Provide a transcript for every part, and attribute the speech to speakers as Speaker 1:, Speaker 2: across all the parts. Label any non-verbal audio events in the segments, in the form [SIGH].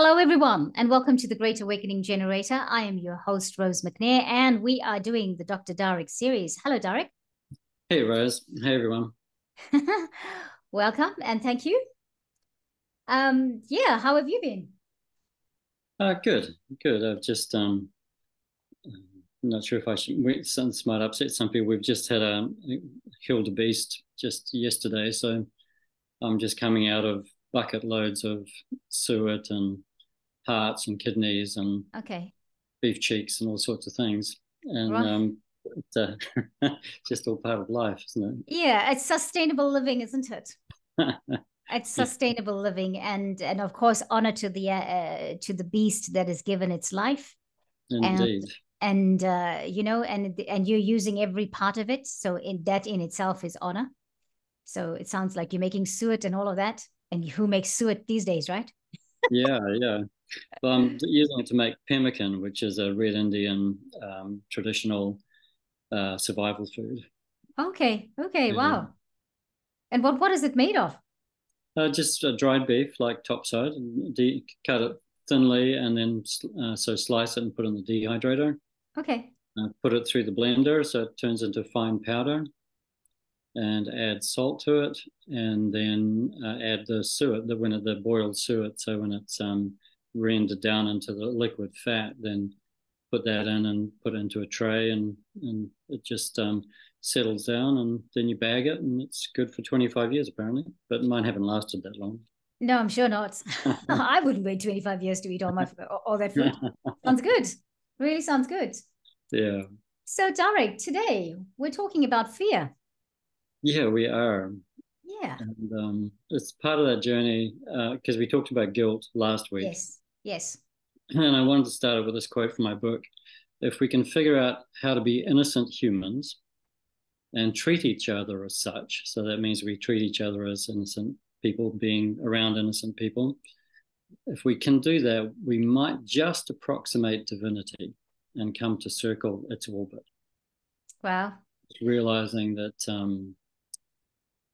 Speaker 1: Hello, everyone, and welcome to the Great Awakening Generator. I am your host, Rose McNair, and we are doing the Dr. Darag series. Hello, Darag.
Speaker 2: Hey, Rose. Hey, everyone. [LAUGHS]
Speaker 1: welcome and thank you. Um, yeah, how have you been?
Speaker 2: Uh, good, good. I've just um, I'm not sure if I should. This might upset some people. We've just had a killed a beast just yesterday, so I'm just coming out of bucket loads of suet and hearts and kidneys and
Speaker 1: okay.
Speaker 2: beef cheeks and all sorts of things. And right. um it's uh, [LAUGHS] just all part of life isn't it?
Speaker 1: Yeah it's sustainable living isn't it? [LAUGHS] It's sustainable living and and of course honor to the uh, to the beast that is given its life.
Speaker 2: Indeed.
Speaker 1: and, and uh you know and and you're using every part of it. So in that in itself is honor. So it sounds like you're making suet and all of that. And who makes suet these days right?
Speaker 2: Yeah yeah I'm using it to make pemmican, which is a red Indian um, traditional uh, survival food.
Speaker 1: Okay. Okay. Yeah. Wow. And what what is it made of?
Speaker 2: Uh, just uh, dried beef, like topside. De- cut it thinly, and then uh, so slice it and put it in the dehydrator.
Speaker 1: Okay.
Speaker 2: Uh, put it through the blender so it turns into fine powder, and add salt to it, and then uh, add the suet, the when it, the boiled suet. So when it's um, rendered down into the liquid fat, then put that in and put it into a tray and, and it just um, settles down and then you bag it and it's good for 25 years apparently, but mine haven't lasted that long.
Speaker 1: No, I'm sure not. [LAUGHS] I wouldn't wait 25 years to eat all my all that food. [LAUGHS] sounds good. Really sounds good.
Speaker 2: Yeah.
Speaker 1: So, Darag, today we're talking about fear.
Speaker 2: Yeah, we are.
Speaker 1: Yeah.
Speaker 2: And um, it's part of that journey because uh, we talked about guilt last week.
Speaker 1: Yes. Yes.
Speaker 2: And I wanted to start with this quote from my book. If we can figure out how to be innocent humans and treat each other as such, so that means we treat each other as innocent people, being around innocent people. If we can do that, we might just approximate divinity and come to circle its orbit.
Speaker 1: Wow.
Speaker 2: Realizing that um,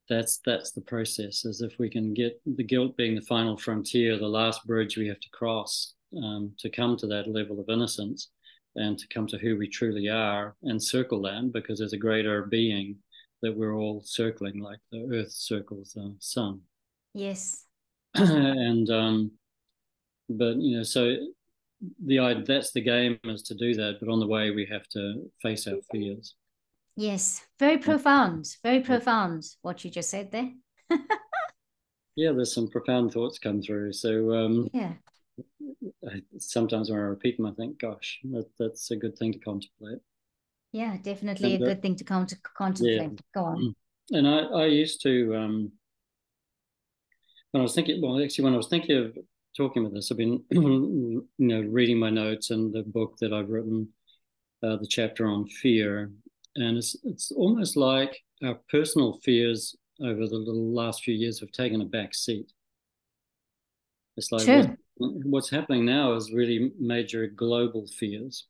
Speaker 2: that's that's the process as if we can get the guilt being the final frontier the last bridge we have to cross um, to come to that level of innocence and to come to who we truly are and circle that because there's a greater being that we're all circling like the earth circles the sun.
Speaker 1: Yes. [CLEARS THROAT]
Speaker 2: And um but you know so the that's the game is to do that but on the way we have to face our fears
Speaker 1: Yes, very profound, very profound what you just said there. [LAUGHS]
Speaker 2: yeah, there's some profound thoughts come through. So um,
Speaker 1: yeah,
Speaker 2: I, sometimes when I repeat them, I think, "Gosh, that, that's a good thing to contemplate."
Speaker 1: Yeah, definitely and, a good thing to con- contemplate. Yeah. Go on. Mm.
Speaker 2: And I, I used to um, when I was thinking. Well, actually, when I was thinking of talking about this, I've been, [CLEARS THROAT] you know, reading my notes and the book that I've written, uh, the chapter on fear, and it's it's almost like our personal fears over the little last few years have taken a back seat. It's like what, what's happening now is really major global fears.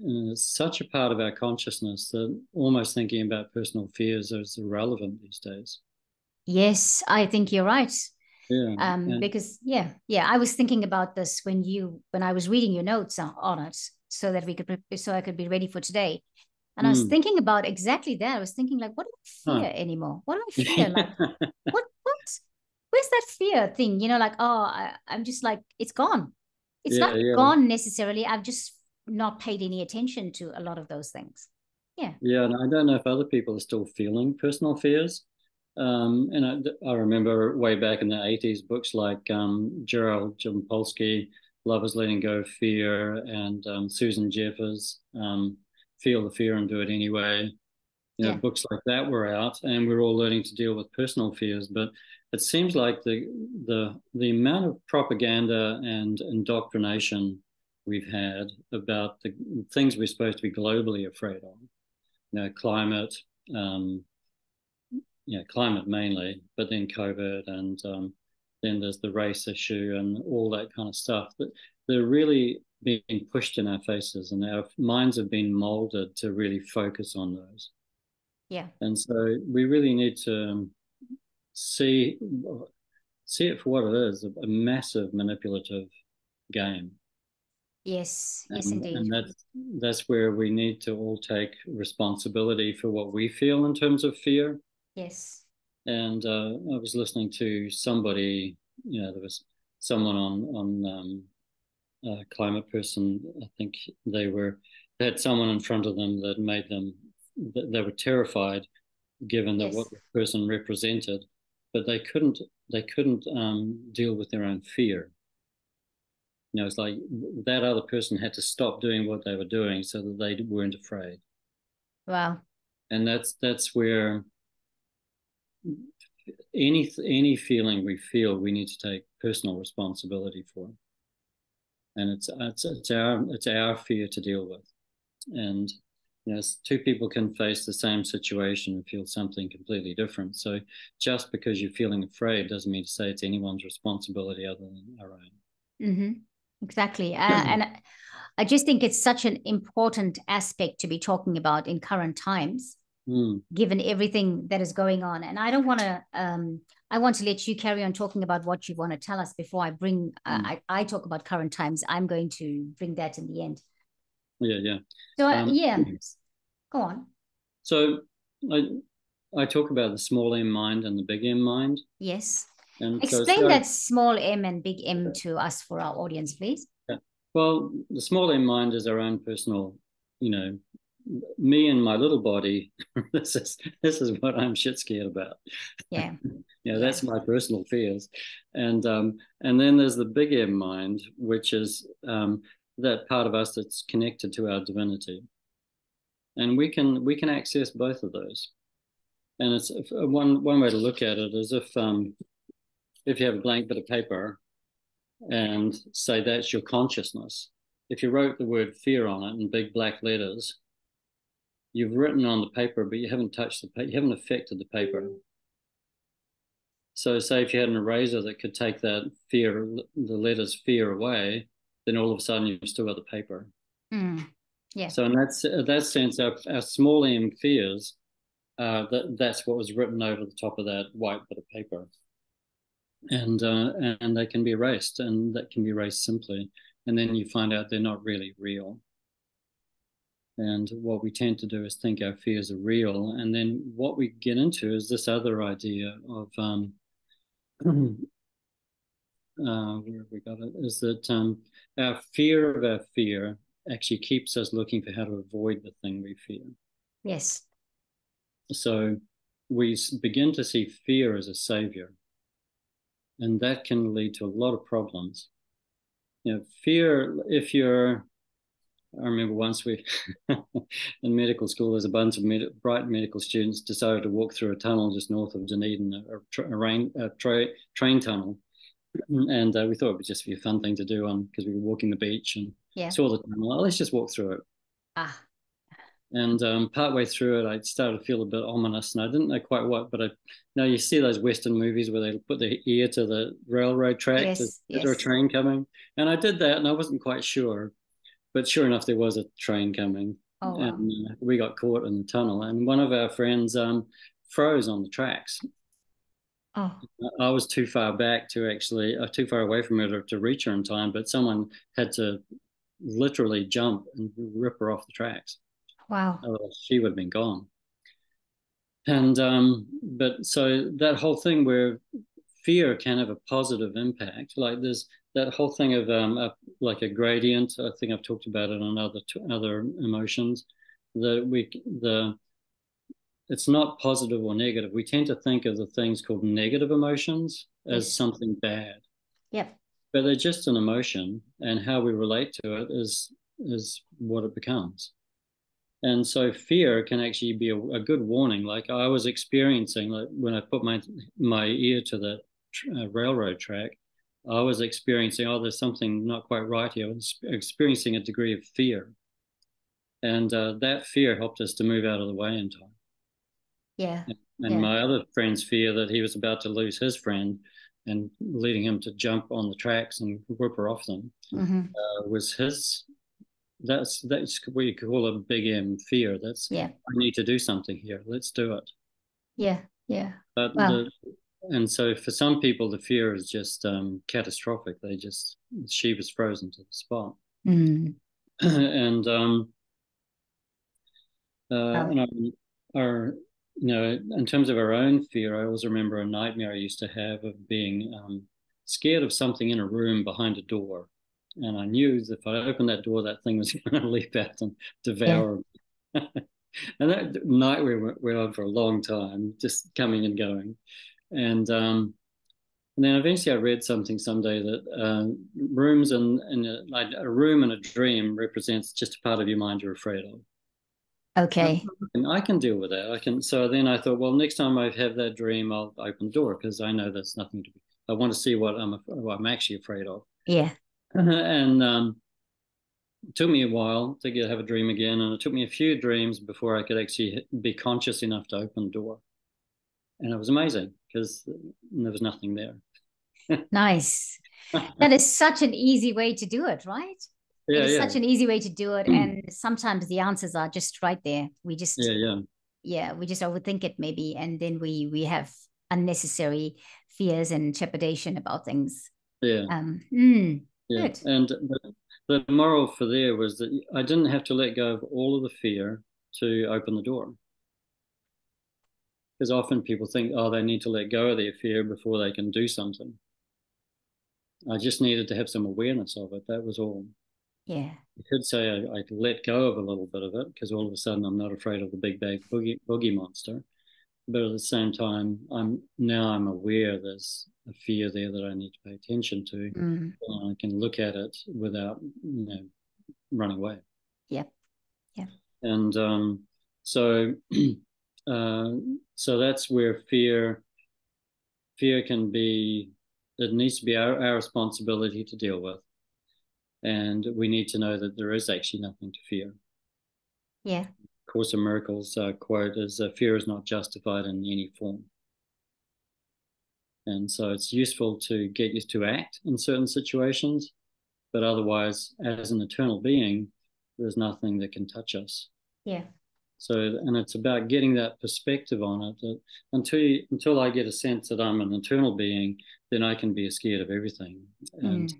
Speaker 2: And it's such a part of our consciousness that almost thinking about personal fears is irrelevant these days.
Speaker 1: Yes, I think you're right.
Speaker 2: Yeah,
Speaker 1: um, yeah. because yeah, yeah, I was thinking about this when you when I was reading your notes on it, so that we could so I could be ready for today. And mm. I was hmm. thinking about exactly that. I was thinking like, what do I fear huh. anymore? What do I [LAUGHS] fear? like, what what? Where's that fear thing? You know, like oh, I, am just like it's gone. It's yeah, not yeah. gone necessarily. I've just not paid any attention to a lot of those things. Yeah.
Speaker 2: Yeah, and I don't know if other people are still feeling personal fears. Um, and I, I, remember way back in the 80s, books like um, Gerald Jampolsky, Love is Letting Go of Fear, and um, Susan Jeffers, um, Feel the Fear and Do It Anyway. You know, yeah. books like that were out, and we're all learning to deal with personal fears. But it seems like the the the amount of propaganda and indoctrination we've had about the things we're supposed to be globally afraid of, you know, climate, um, yeah, climate mainly, but then COVID and um, then there's the race issue and all that kind of stuff. But they're really being pushed in our faces, and our minds have been molded to really focus on those.
Speaker 1: Yeah.
Speaker 2: And so we really need to um, see see it for what it is a, massive manipulative game.
Speaker 1: Yes, yes,
Speaker 2: and,
Speaker 1: indeed.
Speaker 2: And that's that's where we need to all take responsibility for what we feel in terms of fear.
Speaker 1: Yes.
Speaker 2: And uh, I was listening to somebody, you know, there was someone on on um, a climate person. I think they were they had someone in front of them that made them that they were terrified, given that yes. what the person represented, but they couldn't they couldn't um, deal with their own fear you know, it's like that other person had to stop doing what they were doing so that they weren't afraid.
Speaker 1: Wow.
Speaker 2: And that's that's where any any feeling we feel, we need to take personal responsibility for. And it's it's it's our it's our fear to deal with. And yes, two people can face the same situation and feel something completely different. So just because you're feeling afraid doesn't mean to say it's anyone's responsibility other than our own.
Speaker 1: Mm-hmm. Exactly. Uh, and I just think it's such an important aspect to be talking about in current times,
Speaker 2: mm.
Speaker 1: given everything that is going on. And I don't want to, um, I want to let you carry on talking about what you want to tell us before I bring, uh, mm. I, I talk about current times. I'm going to bring that in the end.
Speaker 2: Yeah, yeah.
Speaker 1: So, uh, um, yeah, go on.
Speaker 2: So, I, I talk about the small m mind and the big M mind.
Speaker 1: Yes. And Explain so that small m and big M to us for our audience, please.
Speaker 2: Yeah. Well, the small m mind is our own personal, you know, me and my little body. [LAUGHS] this is this is what I'm shit scared about.
Speaker 1: Yeah. [LAUGHS]
Speaker 2: yeah, that's my personal fears, and um, and then there's the big M mind, which is um, that part of us that's connected to our divinity, and we can we can access both of those. And it's one one way to look at it is if um, if you have a blank bit of paper and say that's your consciousness, if you wrote the word fear on it in big black letters, you've written on the paper, but you haven't touched the paper, you haven't affected the paper. So, say if you had an eraser that could take that fear, the letters fear away, then all of a sudden you've still got the paper.
Speaker 1: Mm. Yeah.
Speaker 2: So, in that, that sense, our, our small m fears, uh, that, that's what was written over the top of that white bit of paper and uh, and they can be erased, and that can be erased simply. And then you find out they're not really real. And what we tend to do is think our fears are real, and then what we get into is this other idea of um, [CLEARS THROAT] uh, where have we got it? Is that um, our fear of our fear actually keeps us looking for how to avoid the thing we fear.
Speaker 1: Yes.
Speaker 2: So we begin to see fear as a savior and that can lead to a lot of problems. You know, fear. If you're, I remember once we [LAUGHS] in medical school, there's a bunch of med- bright medical students decided to walk through a tunnel just north of Dunedin, a, tra- a, rain, a tra- train tunnel, and uh, we thought it would just be a fun thing to do on because we were walking the beach and
Speaker 1: yeah.
Speaker 2: saw the tunnel. Oh, let's just walk through it.
Speaker 1: Ah.
Speaker 2: And um, partway through it, I started to feel a bit ominous, and I didn't know quite what. But I, now you see those Western movies where they put their ear to the railroad track. Yes, is, yes. there a train coming? And I did that, and I wasn't quite sure, but sure enough, there was a train coming,
Speaker 1: oh, wow.
Speaker 2: and uh, we got caught in the tunnel. And one of our friends um, froze on the tracks.
Speaker 1: Oh.
Speaker 2: I was too far back to actually, uh, too far away from her to reach her in time, but someone had to literally jump and rip her off the tracks.
Speaker 1: Wow.
Speaker 2: she would have been gone. And um, but so that whole thing where fear can have a positive impact, like there's that whole thing of um, a, like a gradient. I think I've talked about it on other other emotions. That we the it's not positive or negative. We tend to think of the things called negative emotions as something bad.
Speaker 1: Yep.
Speaker 2: But they're just an emotion, and how we relate to it is is what it becomes. And so fear can actually be a, a good warning. Like I was experiencing, like when I put my my ear to the uh, railroad track, I was experiencing, oh, there's something not quite right here. I was experiencing a degree of fear, and uh, that fear helped us to move out of the way in time.
Speaker 1: Yeah.
Speaker 2: And, and
Speaker 1: yeah.
Speaker 2: my other friend's fear that he was about to lose his friend, and leading him to jump on the tracks and whip her off them,
Speaker 1: mm-hmm.
Speaker 2: uh, was his that's that's what you call a big M fear. That's
Speaker 1: yeah.
Speaker 2: I need to do something here. Let's do it.
Speaker 1: Yeah, yeah.
Speaker 2: But wow. the and so for some people, the fear is just um, catastrophic. They just she was frozen to the spot,
Speaker 1: mm. [CLEARS THROAT]
Speaker 2: and um, uh, and our, our, you know, in terms of our own fear, I always remember a nightmare I used to have of being um, scared of something in a room behind a door, and I knew if I opened that door, that thing was [LAUGHS] going to leap out and devour. Yeah. [LAUGHS] and that night nightmare went on for a long time, just coming and going. And um, and then eventually I read something someday that uh, rooms and, and a, like a room and a dream represents just a part of your mind you're afraid of.
Speaker 1: Okay.
Speaker 2: And I can deal with that. I can. So then I thought, well, next time I have that dream, I'll open the door because I know there's nothing to be. I want to see what I'm what I'm actually afraid of.
Speaker 1: Yeah.
Speaker 2: and um, it took me a while to get have a dream again, and it took me a few dreams before I could actually be conscious enough to open the door. And it was amazing because there was nothing there. [LAUGHS]
Speaker 1: nice. [LAUGHS] That is such an easy way to do it, right?
Speaker 2: Yeah,
Speaker 1: it's
Speaker 2: yeah.
Speaker 1: such an easy way to do it. And [CLEARS THROAT] sometimes the answers are just right there. We just
Speaker 2: yeah, yeah.
Speaker 1: Yeah, we just overthink it maybe. And then we we have unnecessary fears and trepidation about things.
Speaker 2: Yeah.
Speaker 1: Um mm,
Speaker 2: yeah.
Speaker 1: Good.
Speaker 2: And the, the moral for there was that I didn't have to let go of all of the fear to open the door because often people think, oh, they need to let go of their fear before they can do something. I just needed to have some awareness of it. That was all.
Speaker 1: Yeah.
Speaker 2: You could say I, I let go of a little bit of it because all of a sudden I'm not afraid of the big bag boogie, boogie monster. But at the same time, I'm now I'm aware there's a fear there that I need to pay attention to.
Speaker 1: Mm.
Speaker 2: And I can look at it without, you know, running away.
Speaker 1: Yeah. Yeah.
Speaker 2: And um, so [CLEARS THROAT] Uh, so that's where fear fear can be it needs to be our, our responsibility to deal with. And we need to know that there is actually nothing to fear.
Speaker 1: Yeah.
Speaker 2: Course of miracles uh, quote is uh, fear is not justified in any form. And so it's useful to get used to act in certain situations but otherwise as an eternal being there's nothing that can touch us.
Speaker 1: Yeah
Speaker 2: so, and it's about getting that perspective on it. That until you, until I get a sense that I'm an eternal being, then I can be scared of everything. And mm.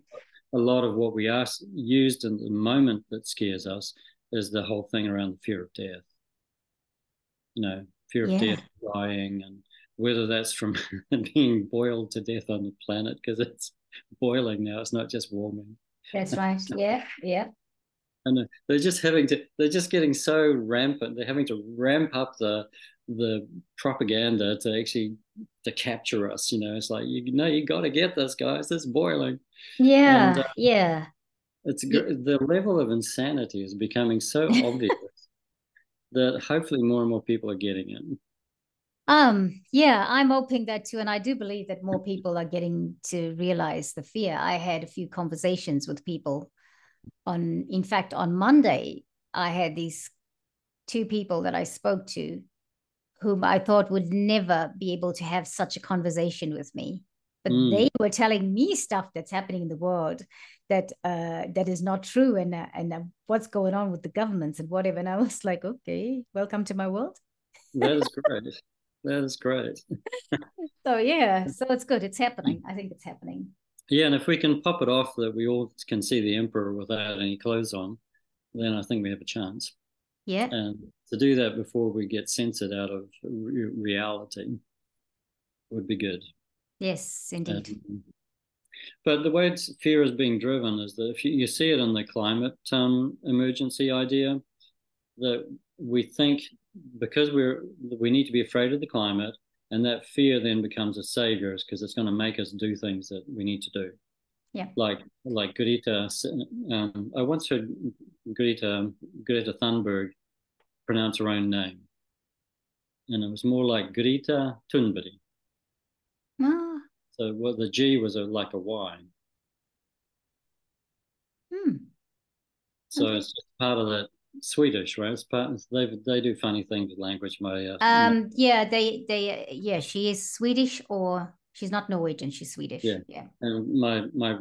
Speaker 2: a lot of what we are used in the moment that scares us is the whole thing around the fear of death. You know, fear of yeah. death, dying, and whether that's from [LAUGHS] being boiled to death on the planet because it's boiling now. It's not just warming.
Speaker 1: That's [LAUGHS] right. Yeah, yeah
Speaker 2: they're just having to they're just getting so rampant. They're having to ramp up the the propaganda to actually to capture us you know? It's like you know you got to get this guys. It's boiling.
Speaker 1: Yeah and, uh, yeah.
Speaker 2: it's the level of insanity is becoming so [LAUGHS] obvious that hopefully more and more people are getting it.
Speaker 1: Um yeah i'm hoping that too and i do believe that more people are getting to realize the fear. I had a few conversations with people on in fact on monday i had these two people that i spoke to whom i thought would never be able to have such a conversation with me. But mm. they were telling me stuff that's happening in the world that uh, that is not true and uh, and uh, what's going on with the governments and whatever. And i was like okay welcome to my world.
Speaker 2: That is [LAUGHS] great. That is great.
Speaker 1: So yeah [LAUGHS] so it's good. It's happening. I think it's happening
Speaker 2: yeah, and if we can pop it off that we all can see the emperor without any clothes on, then I think we have a chance.
Speaker 1: Yeah.
Speaker 2: And to do that before we get censored out of re- reality would be good.
Speaker 1: Yes, indeed. Um,
Speaker 2: but the way fear is being driven is that if you, you see it in the climate um, emergency idea, that we think because we're we need to be afraid of the climate, and that fear then becomes a savior because it's going to make us do things that we need to do
Speaker 1: yeah
Speaker 2: like like Greta um, I once heard Greta Greta Thunberg pronounce her own name and it was more like Greta Thunberg
Speaker 1: ah.
Speaker 2: so well, the G was a, like a Y
Speaker 1: hmm.
Speaker 2: so okay. it's just part of that Swedish, right? They they do funny things with language. My uh,
Speaker 1: um, yeah, they they yeah, she is Swedish or she's not Norwegian. She's Swedish.
Speaker 2: Yeah,
Speaker 1: yeah.
Speaker 2: And my my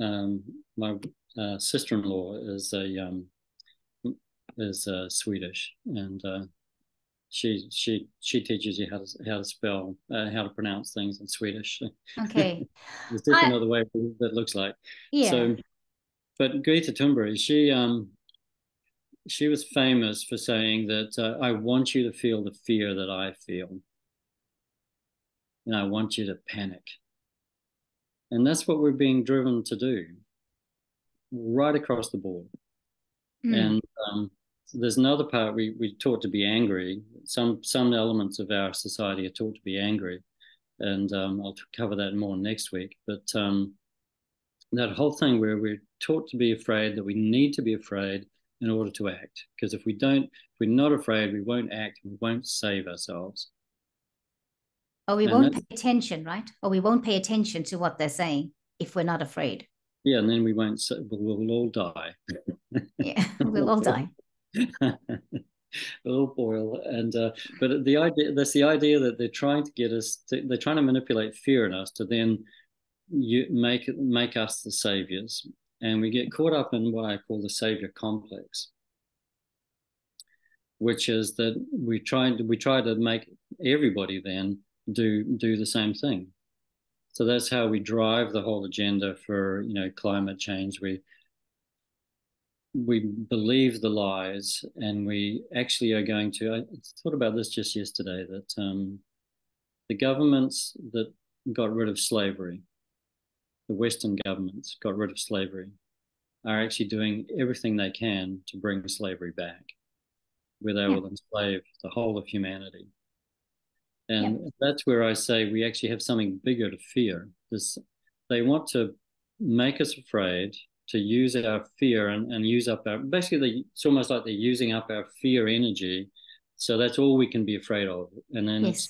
Speaker 2: um my uh, sister in law is a um is uh, Swedish, and uh, she she she teaches you how to how to spell uh, how to pronounce things in Swedish.
Speaker 1: Okay, [LAUGHS]
Speaker 2: there's different I, other way that looks like.
Speaker 1: Yeah. So,
Speaker 2: but Greta Thunberg, she um she was famous for saying that uh, I want you to feel the fear that I feel, and I want you to panic. And that's what we're being driven to do, right across the board. Mm. And um, there's another part we we're taught to be angry. Some some elements of our society are taught to be angry, and um, I'll cover that more next week. But um, that whole thing where we're taught to be afraid that we need to be afraid in order to act, because if we don't, if we're not afraid, we won't act, we won't save ourselves.
Speaker 1: Or we and won't pay attention, right? Or we won't pay attention to what they're saying if we're not afraid.
Speaker 2: Yeah, and then we won't. We'll, we'll all die.
Speaker 1: yeah, [LAUGHS] we'll all die. [LAUGHS]
Speaker 2: little boil and uh, but the idea that's the idea that they're trying to get us to, they're trying to manipulate fear in us to then you make make us the saviors and we get caught up in what i call the savior complex which is that we try we try to make everybody then do do the same thing. So that's how we drive the whole agenda for you know climate change. We we believe the lies and we actually are going to i thought about this just yesterday that um, the governments that got rid of slavery the western governments got rid of slavery are actually doing everything they can to bring slavery back where they yeah. will enslave the whole of humanity and yeah. that's where i say we actually have something bigger to fear this they want to make us afraid to use our fear and, and use up our basically it's almost like they're using up our fear energy so that's all we can be afraid of and then yes.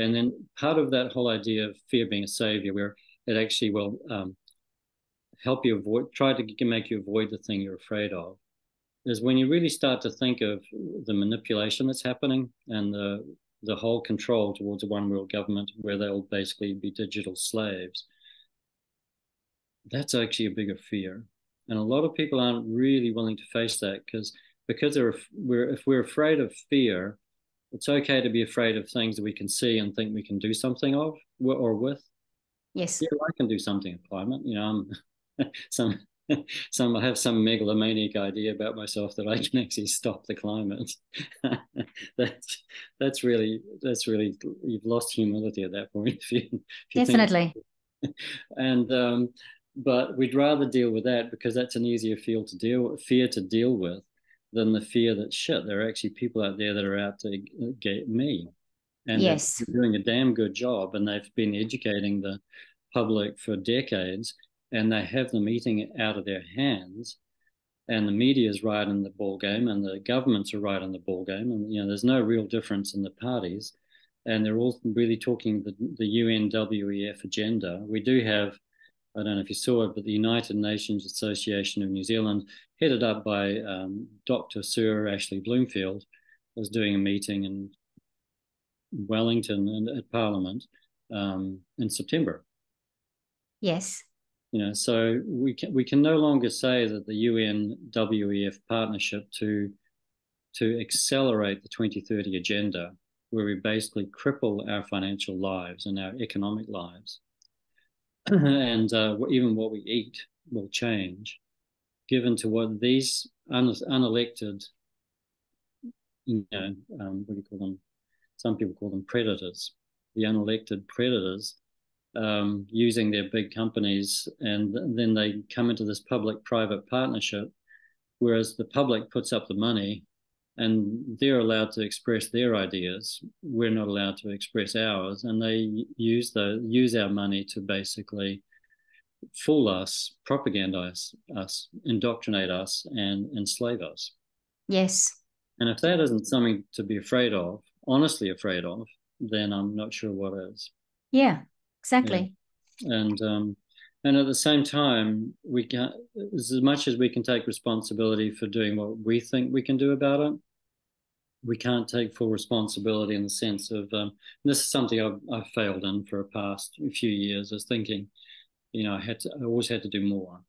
Speaker 2: and then part of that whole idea of fear being a savior where it actually will um, help you avoid try to make you avoid the thing you're afraid of is when you really start to think of the manipulation that's happening and the the whole control towards a one world government where they'll basically be digital slaves that's actually a bigger fear. And a lot of people aren't really willing to face that because because we're if we're afraid of fear it's okay to be afraid of things that we can see and think we can do something of or with
Speaker 1: yes
Speaker 2: yeah i can do something in climate you know i'm [LAUGHS] some some I have some megalomaniac idea about myself that I can [LAUGHS] actually stop the climate. [LAUGHS] that's that's really that's really you've lost humility at that point. If you, if
Speaker 1: you Definitely.
Speaker 2: and um, but we'd rather deal with that because that's an easier feel to deal fear to deal with than the fear that shit there are actually people out there that are out to get me and
Speaker 1: yes.
Speaker 2: they're doing a damn good job and they've been educating the public for decades and they have them eating out of their hands and the media is right in the ball game and the governments are right in the ball game and you know there's no real difference in the parties and they're all really talking the, the UNWEF agenda we do have I don't know if you saw it, but the United Nations Association of New Zealand, headed up by um, Dr. Sir Ashley Bloomfield, was doing a meeting in Wellington and at Parliament um, in September.
Speaker 1: Yes.
Speaker 2: You know, so we can we can no longer say that the UN WEF partnership to to accelerate the 2030 agenda, where we basically cripple our financial lives and our economic lives [CLEARS THROAT] and uh, even what we eat will change, given to what these un- unelected, you know, um, what do you call them? Some people call them predators. The unelected predators um, using their big companies, and then they come into this public-private partnership, whereas the public puts up the money and they're allowed to express their ideas. We're not allowed to express ours, and they use the use our money to basically fool us, propagandize us, indoctrinate us, and enslave us.
Speaker 1: Yes.
Speaker 2: And if that isn't something to be afraid of, honestly afraid of, then I'm not sure what is.
Speaker 1: Yeah, exactly.
Speaker 2: Yeah. And um, and at the same time, we can as much as we can take responsibility for doing what we think we can do about it we can't take full responsibility in the sense of um, this is something I've, I've, failed in for a past few years is thinking you know I had to I always had to do more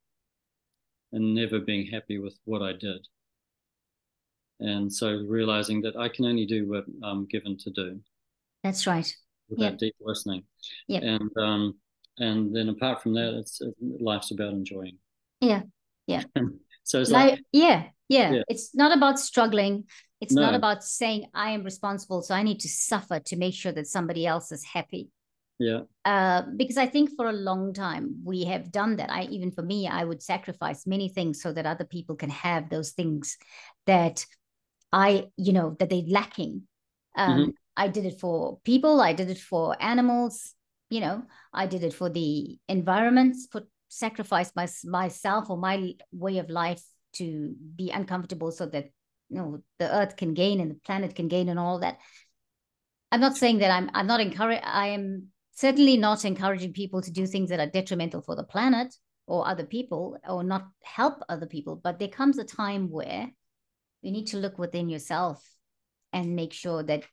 Speaker 2: and never being happy with what I did and so realizing that I can only do what I'm given to do.
Speaker 1: That's right.
Speaker 2: With yep. that deep listening. Yeah. And um, and then apart from that, it's life's about enjoying.
Speaker 1: Yeah. Yeah. [LAUGHS]
Speaker 2: so it's like, like
Speaker 1: yeah, yeah, yeah. It's not about struggling. It's no. not about saying I am responsible, so I need to suffer to make sure that somebody else is happy.
Speaker 2: Yeah.
Speaker 1: Uh, because I think for a long time we have done that. I even for me, I would sacrifice many things so that other people can have those things that I, you know, that they're lacking. Um, mm-hmm. I did it for people. I did it for animals. You know, I did it for the environments. Put sacrifice my, myself or my way of life to be uncomfortable so that you know the earth can gain and the planet can gain and all that i'm not saying that i'm i'm not encourage i am certainly not encouraging people to do things that are detrimental for the planet or other people or not help other people but there comes a time where you need to look within yourself and make sure that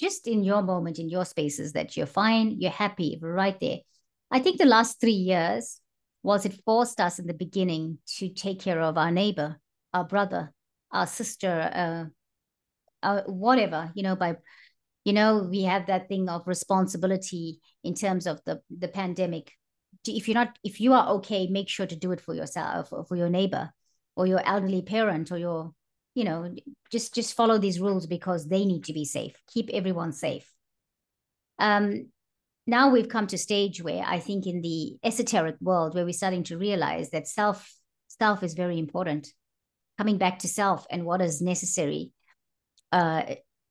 Speaker 1: just in your moment in your spaces that you're fine you're happy right there. I think the last three years was it forced us in the beginning to take care of our neighbor our brother our sister uh, uh, whatever you know by you know we have that thing of responsibility in terms of the the pandemic. If you're not if you are okay make sure to do it for yourself or for your neighbor or your elderly parent or your you know just just follow these rules because they need to be safe. Keep everyone safe. Um now we've come to a stage where i think in the esoteric world where we're starting to realize that self self is very important. Coming back to self and what is necessary uh,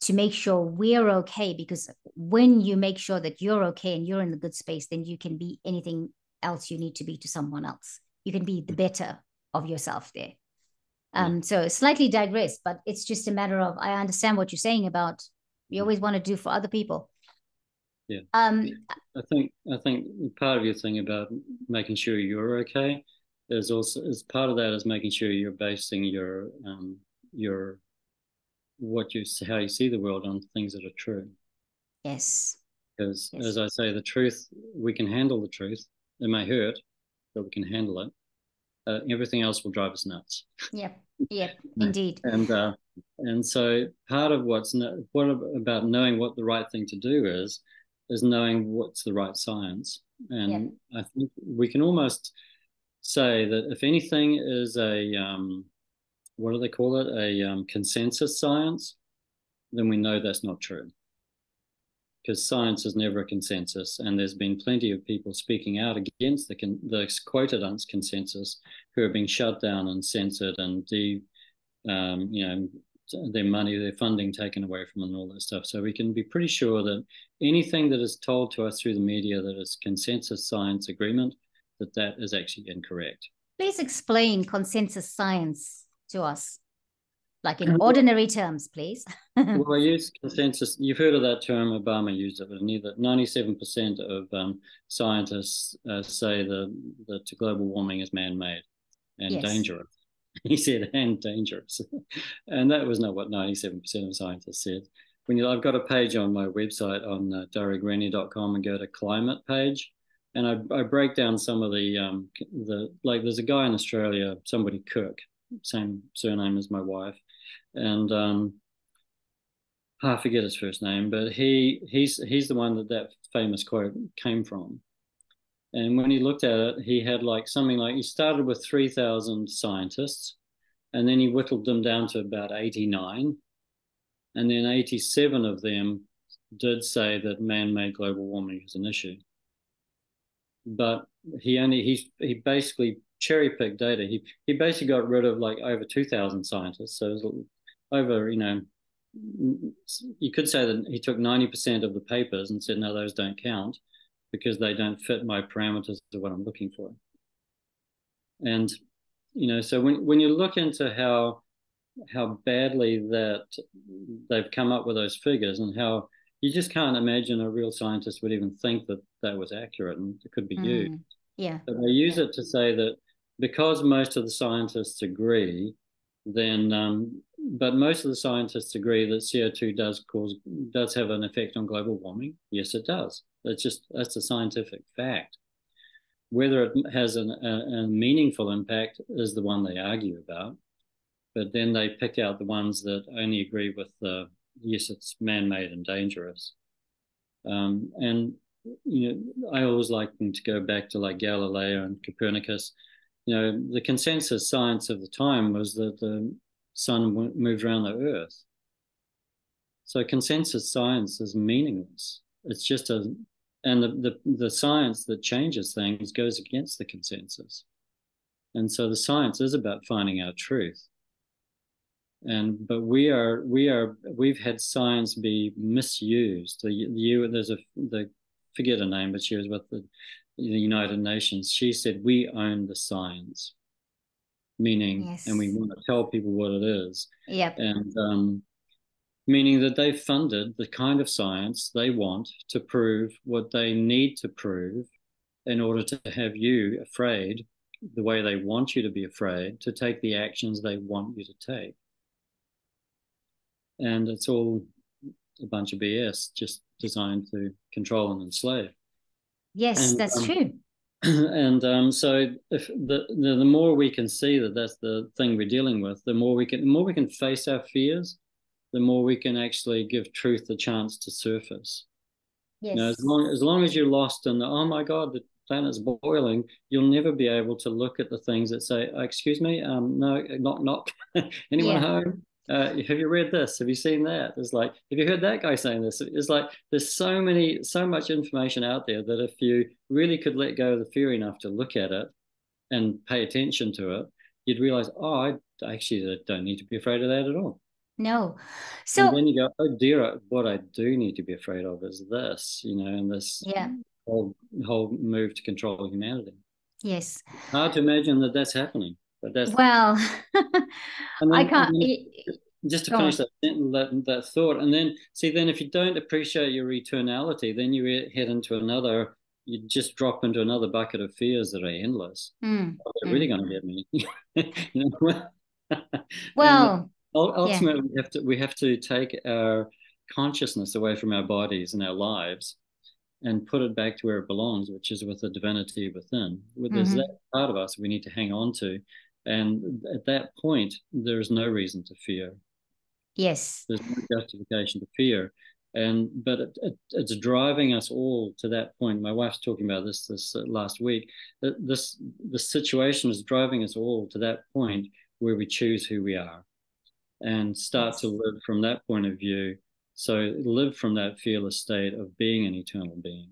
Speaker 1: to make sure we're okay because when you make sure that you're okay and you're in the good space then you can be anything else you need to be to someone else. You can be the better of yourself there um so slightly digress but it's just a matter of i understand what you're saying about you always want to do for other people
Speaker 2: yeah um i think i think part of your thing about making sure you're okay is also is part of that is making sure you're basing your um your what you how you see the world on things that are true.
Speaker 1: Yes.
Speaker 2: Because
Speaker 1: yes.
Speaker 2: as I say, the truth we can handle the truth. It may hurt, but we can handle it. Uh, everything else will drive us nuts.
Speaker 1: Yep. Yep. Indeed.
Speaker 2: and uh, and so part of what's no, what about knowing what the right thing to do is is knowing what's the right science. And yep. I think we can almost say that if anything is a um, what do they call it? A um, consensus science, then we know that's not true. Because science is never a consensus, and there's been plenty of people speaking out against the, the quoted consensus who are being shut down and censored and de, um, you know, their money, their funding taken away from them, and all that stuff. So we can be pretty sure that anything that is told to us through the media that is consensus science agreement, that that is actually incorrect.
Speaker 1: Please explain consensus science to us? Like in ordinary terms, please. [LAUGHS]
Speaker 2: well, I use consensus. You've heard of that term. Obama used it, and either ninety-seven percent of um, scientists uh, say that that global warming is man-made and yes. dangerous. [LAUGHS] He said, and dangerous, [LAUGHS] and that was not what ninety-seven percent of scientists said. When you, I've got a page on my website on uh, and go to climate page, and I, I break down some of the um, the like. There's a guy in Australia, somebody Cook, same surname as my wife, and um, I forget his first name, but he he's he's the one that that famous quote came from. And when he looked at it, he had like something like he started with three thousand scientists, and then he whittled them down to about eighty nine, and then eighty seven of them did say that man-made global warming is an issue. But he only he he basically cherry picked data. He he basically got rid of like over two thousand scientists. So it was over, you know, you could say that he took ninety percent of the papers and said, no, those don't count because they don't fit my parameters of what I'm looking for. And you know, so when when you look into how how badly that they've come up with those figures and how you just can't imagine a real scientist would even think that that was accurate and it could be mm, used.
Speaker 1: Yeah.
Speaker 2: But they use it to say that because most of the scientists agree, then um, but most of the scientists agree that CO2 does cause does have an effect on global warming. Yes, it does. That's just that's a scientific fact. Whether it has an, a, a meaningful impact is the one they argue about. but then they pick out the ones that only agree with the yes, it's man-made and dangerous. Um, and you know, I always like them to go back to like Galileo and Copernicus. You know, the consensus science of the time was that the sun moved around the Earth. So consensus science is meaningless. It's just a, and the, the, the science that changes things goes against the consensus. And so the science is about finding out truth and but we are we are we've had science be misused the you there's a the forget her name but she was with the, the united nations she said we own the science meaning yes. and we want to tell people what it is
Speaker 1: yep
Speaker 2: and um meaning that they've funded the kind of science they want to prove what they need to prove in order to have you afraid the way they want you to be afraid to take the actions they want you to take and it's all a bunch of BS just designed to control and enslave.
Speaker 1: Yes, and, that's um, true. [CLEARS THROAT]
Speaker 2: And um, so, if the, the the more we can see that that's the thing we're dealing with, the more we can the more we can face our fears, the more we can actually give truth a chance to surface. Yes. You know, as long as long as you're lost in the oh my god, the planet's boiling, you'll never be able to look at the things that say, oh, "Excuse me, um, no, knock knock, [LAUGHS] anyone yeah. home?" Uh, have you read this? Have you seen that? It's like, have you heard that guy saying this? It's like there's so many, so much information out there that if you really could let go of the fear enough to look at it and pay attention to it, you'd realize, oh, I actually don't need to be afraid of that at all.
Speaker 1: No. So
Speaker 2: and then you go, oh dear, what I do need to be afraid of is this, you know, and this
Speaker 1: yeah.
Speaker 2: whole whole move to control humanity.
Speaker 1: Yes.
Speaker 2: Hard to imagine that that's happening. But that's
Speaker 1: well, [LAUGHS] then, I can't.
Speaker 2: just to finish that, that, that thought, and then see, then if you don't appreciate your eternality, then you head into another. You just drop into another bucket of fears that are endless.
Speaker 1: Mm.
Speaker 2: Oh, they're mm. really going to get me. [LAUGHS] you know? [LAUGHS]
Speaker 1: well,
Speaker 2: ultimately, yeah. we have to we have to take our consciousness away from our bodies and our lives and put it back to where it belongs, which is with the divinity within. There's mm-hmm. that part of us we need to hang on to and at that point, there's no reason to fear.
Speaker 1: Yes.
Speaker 2: There's no justification to fear. And but it, it, it's driving us all to that point. My wife's talking about this this uh, last week. This the situation is driving us all to that point where we choose who we are, and start yes. to live from that point of view. So live from that fearless state of being an eternal being,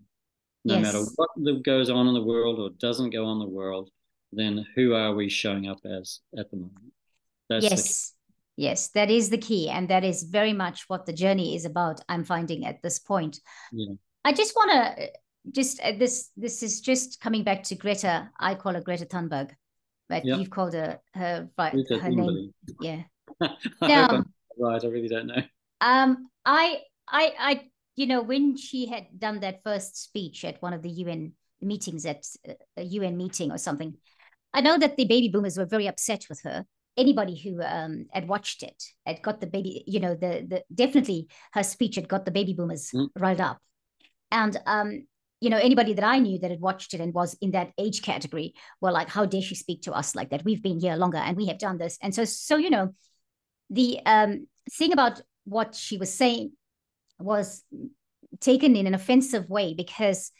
Speaker 2: no yes. matter what goes on in the world or doesn't go on in the world then who are we showing up as at the moment?
Speaker 1: That's yes. Yes, that is the key. And that is very much what the journey is about, I'm finding at this point.
Speaker 2: Yeah.
Speaker 1: I just want to just uh, this this is just coming back to Greta. I call her Greta Thunberg, but yep. you've called her her right her name. Yeah. [LAUGHS]
Speaker 2: now, right, I really don't know.
Speaker 1: Um, I I I you know when she had done that first speech at one of the UN meetings at uh, a UN meeting or something, I know that the baby boomers were very upset with her. Anybody who um, had watched it had got the baby, you know, the the definitely her speech had got the baby boomers mm. riled up, and um, you know, anybody that I knew that had watched it and was in that age category were like, "How dare she speak to us like that? We've been here longer and we have done this." And so, so you know, the um, thing about what she was saying was taken in an offensive way because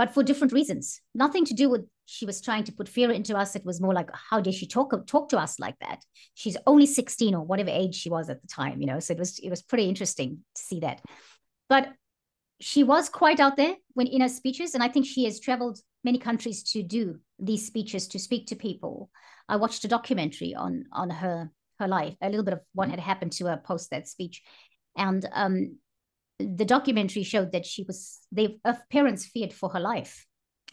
Speaker 1: but for different reasons. Nothing to do with she was trying to put fear into us. It was more like, how did she talk talk to us like that? She's only 16 or whatever age she was at the time, you know. So it was it was pretty interesting to see that. But she was quite out there when in her speeches, and I think she has traveled many countries to do these speeches to speak to people. I watched a documentary on on her her life, a little bit of what had happened to her post that speech, and um, the documentary showed that she was they her parents feared for her life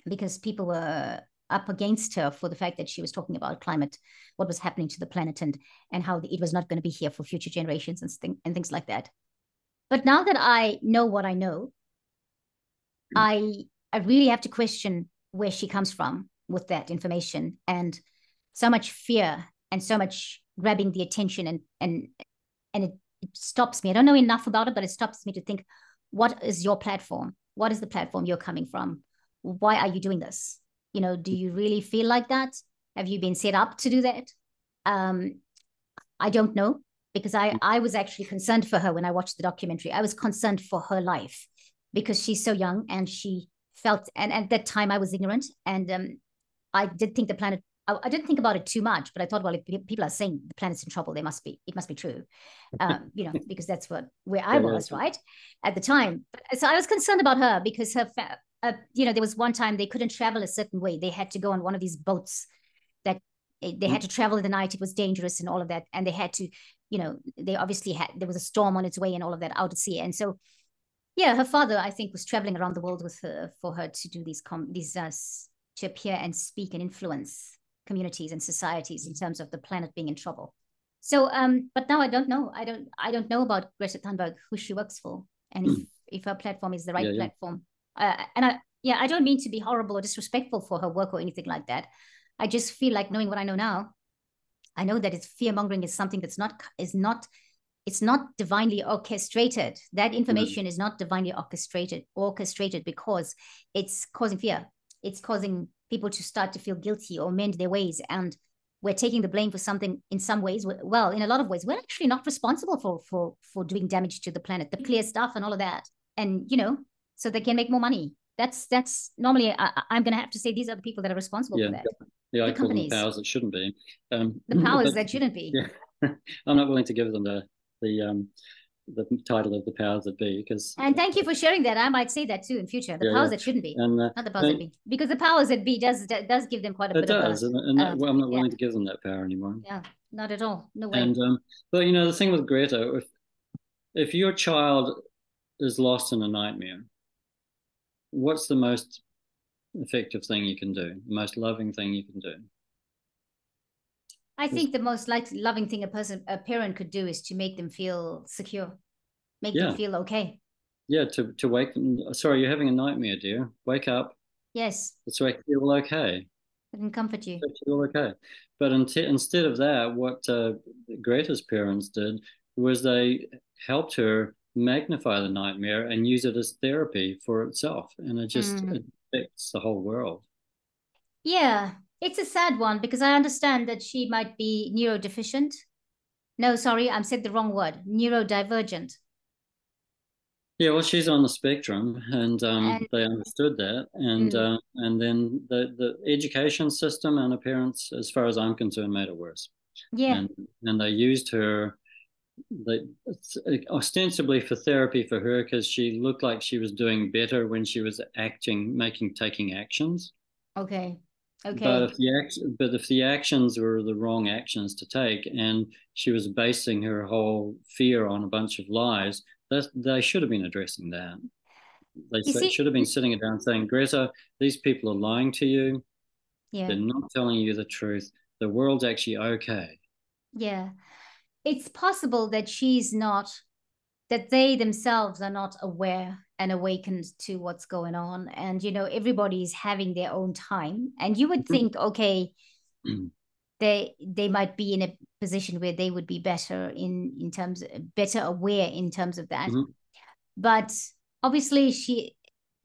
Speaker 1: because people were up against her for the fact that she was talking about climate, what was happening to the planet, and and how it was not going to be here for future generations and, th- and things like that. But now that I know what I know, mm. I I really have to question where she comes from with that information and so much fear and so much grabbing the attention and and and it it stops me. I don't know enough about it, but it stops me to think, what is your platform? What is the platform you're coming from? Why are you doing this? You know, do you really feel like that? Have you been set up to do that? Um, I don't know because I mm. I was actually concerned for her when I watched the documentary. I was concerned for her life because she's so young and she felt and, and at that time I was ignorant and um, I did think the planet I, I, didn't think about it too much, but I thought, well, if people are saying the planet's in trouble, they must be, it must be true, [LAUGHS] um, you know, because that's what where I was, right, at the time. So I was concerned about her because her, fa- uh, you know, there was one time they couldn't travel a certain way; they had to go on one of these boats that eh, they had to travel in the night. It was dangerous and all of that, and they had to, you know, they obviously had there was a storm on its way and all of that out at sea, and so. Yeah, her father, I think, was traveling around the world with her for her to do these com- these uh, to appear and speak and influence communities and societies in terms of the planet being in trouble. So, um, but now I don't know. I don't. I don't know about Greta Thunberg, who she works for, and if, hmm. if her platform is the right yeah. platform. Uh, and I, yeah, I don't mean to be horrible or disrespectful for her work or anything like that. I just feel like knowing what I know now, I know that it's fear mongering is something that's not is not it's not divinely orchestrated. That mm-hmm. information mm-hmm. is not divinely orchestrated orchestrated because it's causing fear. It's causing people to start to feel guilty or mend their ways and we're taking the blame for something in some ways well in a lot of ways we're actually not responsible for for for doing damage to the planet the clear stuff and all of that and you know so they can make more money. That's that's normally I, am going to have to say these are the people that are responsible
Speaker 2: yeah,
Speaker 1: for that.
Speaker 2: yeah. The i call companies. them powers that shouldn't be.
Speaker 1: Um, the powers but, that shouldn't be.
Speaker 2: Yeah. [LAUGHS] I'm not willing to give them the the um the title of the powers that be because
Speaker 1: and thank you for sharing that. I might say that too in future. The yeah, powers yeah. that shouldn't be and uh, not the powers that be. Because the powers that be does does give them quite a
Speaker 2: it
Speaker 1: bit
Speaker 2: does
Speaker 1: of
Speaker 2: a, and, and uh, well, i'm not willing to give them that power anymore.
Speaker 1: Yeah not at all. No way.
Speaker 2: And um but you know the thing with greta if if your child is lost in a nightmare what's the most effective thing you can do the most loving thing you can do
Speaker 1: I think the most like loving thing a person a parent could do is to make them feel secure, make yeah. them feel okay.
Speaker 2: Yeah, to to wake them. Sorry, you're having a nightmare, dear. Wake up.
Speaker 1: Yes.
Speaker 2: Let's make you feel okay.
Speaker 1: I can comfort you.
Speaker 2: Feel okay. But in instead of that, what uh, Greta's parents did was they helped her magnify the nightmare and use it as therapy for itself, and it just mm. affects the whole world.
Speaker 1: Yeah, it's a sad one because I understand that she might be neurodeficient. No, sorry, i'm said the wrong word. Neurodivergent.
Speaker 2: Yeah, well, she's on the spectrum, and, um, and they understood that, and mm. uh, and then the the education system and her parents, as far as I'm concerned, made it worse.
Speaker 1: Yeah,
Speaker 2: and, and they used her, they ostensibly for therapy for her because she looked like she was doing better when she was acting, making, taking actions.
Speaker 1: Okay. Okay.
Speaker 2: But if the act, but if the actions were the wrong actions to take, and she was basing her whole fear on a bunch of lies, that they should have been addressing that. They should have been sitting it down saying, Greta, these people are lying to you.
Speaker 1: Yeah.
Speaker 2: They're not telling you the truth. The world's actually okay.
Speaker 1: Yeah. It's possible that she's not, that they themselves are not aware and awakened to what's going on and you know everybody's having their own time and you would mm-hmm. think okay mm. they they might be in a position where they would be better in in terms of, better aware in terms of that mm-hmm. but obviously she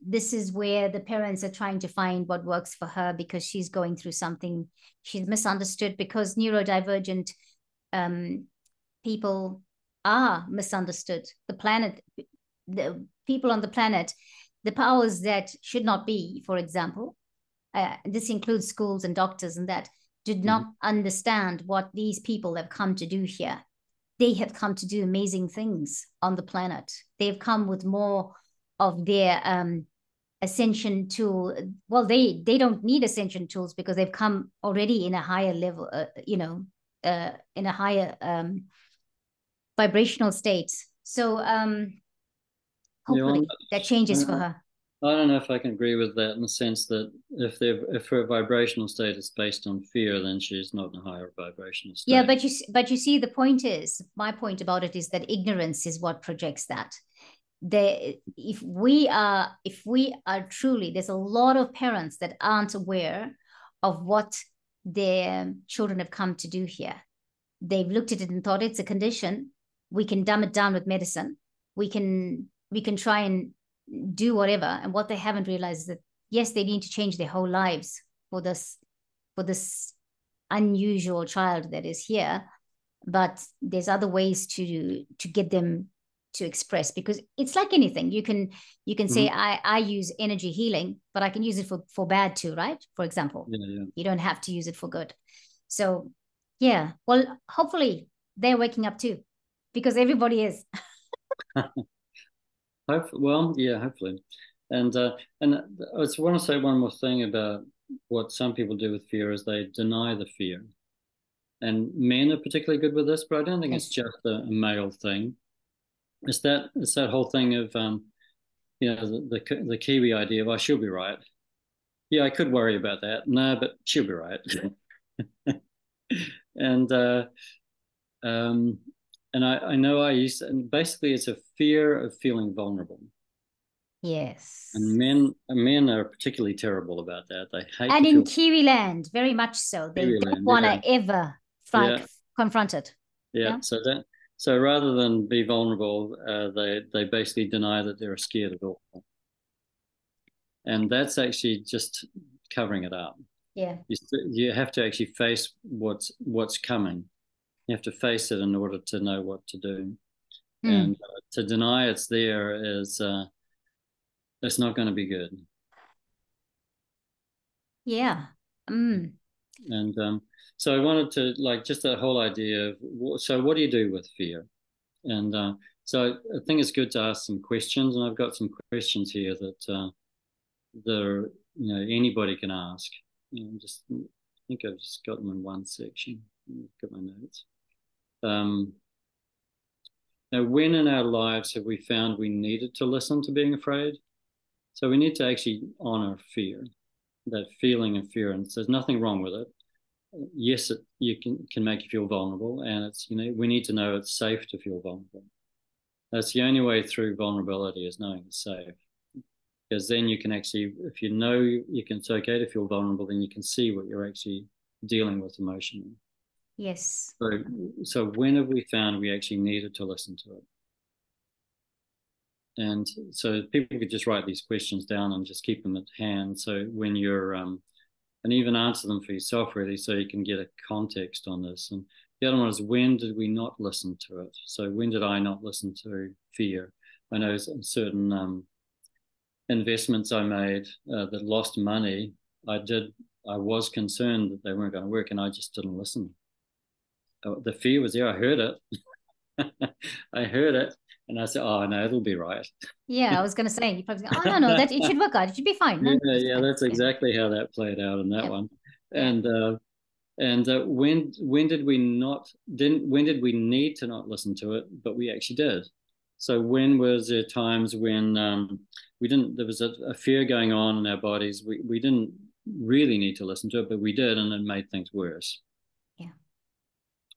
Speaker 1: this is where the parents are trying to find what works for her because she's going through something she's misunderstood because neurodivergent um, people are misunderstood the planet the people on the planet the powers that should not be, for example, uh, this includes schools and doctors and that, did mm-hmm. not understand what these people have come to do here. They have come to do amazing things on the planet. They've come with more of their um, ascension tool. Well, they they don't need ascension tools because they've come already in a higher level. Uh, you know, uh, in a higher um, vibrational states. So um, hopefully you know, that changes for her
Speaker 2: I don't know if I can agree with that in the sense that if they if her vibrational state is based on fear, then she's not in a higher vibrational state.
Speaker 1: Yeah, but you but you see, the point is, my point about it is that ignorance is what projects that. The if we are if we are truly, there's a lot of parents that aren't aware of what their children have come to do here. They've looked at it and thought it's a condition. We can dumb it down with medicine. We can we can try and do whatever. And what they haven't realized is that yes they need to change their whole lives for this for this unusual child that is here but there's other ways to to get them to express because it's like anything. You can you can say mm-hmm. i i use energy healing but i can use it for for bad too right? For example.
Speaker 2: Yeah, yeah.
Speaker 1: you don't have to use it for good. So yeah. Well hopefully they're waking up too because everybody is [LAUGHS]
Speaker 2: well yeah hopefully and uh and i just want to say one more thing about what some people do with fear is they deny the fear and men are particularly good with this but i don't think it's just a, male thing it's that it's that whole thing of um, you know the, the, the Kiwi idea of I oh, she'll be right. Yeah, I could worry about that. No, but she'll be right. [LAUGHS] and uh, um, and I, I know I used to, and basically it's a fear of feeling vulnerable.
Speaker 1: Yes.
Speaker 2: And men men are particularly terrible about that. They hate
Speaker 1: And in feel... Kiwi land, very much so. They don't want to yeah. ever like yeah. confront it.
Speaker 2: Yeah. yeah. So that so rather than be vulnerable, uh, they they basically deny that they're scared at all, and that's actually just covering it up.
Speaker 1: Yeah,
Speaker 2: you you have to actually face what's what's coming. You have to face it in order to know what to do, mm. and uh, to deny it's there is uh, it's not going to be good.
Speaker 1: Yeah. Mm.
Speaker 2: And um, so I wanted to like just that whole idea of so what do you do with fear? And uh, so I think it's good to ask some questions, and I've got some questions here that uh, that you know anybody can ask. You know, just I think I've just got them in one section. Got my notes. Um, now, when in our lives have we found we needed to listen to being afraid? So we need to actually honor fear, that feeling of fear, and there's nothing wrong with it yes, it you can can make you feel vulnerable, and it's you know we need to know it's safe to feel vulnerable. That's the only way through vulnerability is knowing it's safe, because then you can actually, if you know you can, it's okay to feel vulnerable, then you can see what you're actually dealing with emotionally.
Speaker 1: Yes.
Speaker 2: So, so when have we found we actually needed to listen to it? And so people could just write these questions down and just keep them at hand. So when you're um, and even answer them for yourself really so you can get a context on this and the other one is when did we not listen to it so when did i not listen to fear i know certain um, investments i made uh, that lost money i did i was concerned that they weren't going to work and i just didn't listen the fear was there i heard it [LAUGHS] i heard it and I said, "Oh no, it'll be right."
Speaker 1: Yeah, I was going to say, you probably, "Oh no, no, that it should work out. It should be fine."
Speaker 2: No, yeah, yeah, that's exactly how that played out in that yep. one. And uh, and uh, when when did we not didn't when did we need to not listen to it, but we actually did. So when was there times when um, we didn't? There was a, a fear going on in our bodies. We we didn't really need to listen to it, but we did, and it made things worse.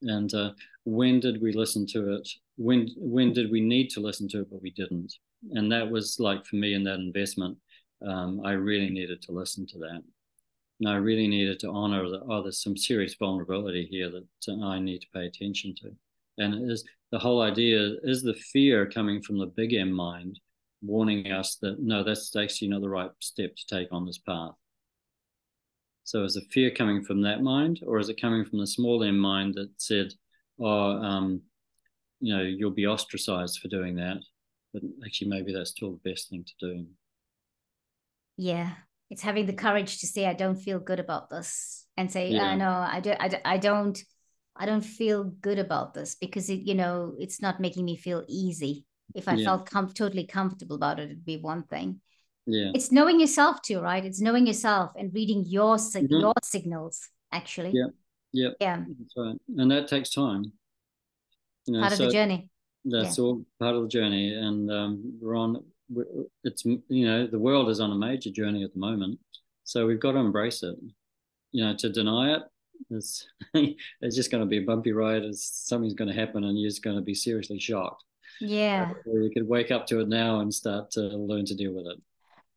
Speaker 2: And uh, when did we listen to it? When when did we need to listen to it but we didn't? And that was like for me in that investment um, i really needed to listen to that. And i really needed to honor that oh there's some serious vulnerability here that i need to pay attention to. And is the whole idea is the fear coming from the big m mind warning us that no that's actually not the right step to take on this path so is the fear coming from that mind or is it coming from the small m mind that said oh um, you know you'll be ostracized for doing that but actually maybe that's still the best thing to do
Speaker 1: yeah it's having the courage to say i don't feel good about this and say yeah. uh, no I, do, I, I don't i don't feel good about this because it you know it's not making me feel easy if i yeah. felt com- totally comfortable about it it'd be one thing
Speaker 2: yeah
Speaker 1: it's knowing yourself too right it's knowing yourself and reading your mm-hmm. your signals actually
Speaker 2: yeah yeah
Speaker 1: yeah
Speaker 2: that's right and that takes time
Speaker 1: you know, part of so the journey.
Speaker 2: That's yeah. all part of the journey, and um, we're on. It's you know the world is on a major journey at the moment, so we've got to embrace it. You know, to deny it it's [LAUGHS] it's just going to be a bumpy ride. It's something's going to happen, and you're just going to be seriously shocked.
Speaker 1: Yeah.
Speaker 2: Or you could wake up to it now and start to learn to deal with it.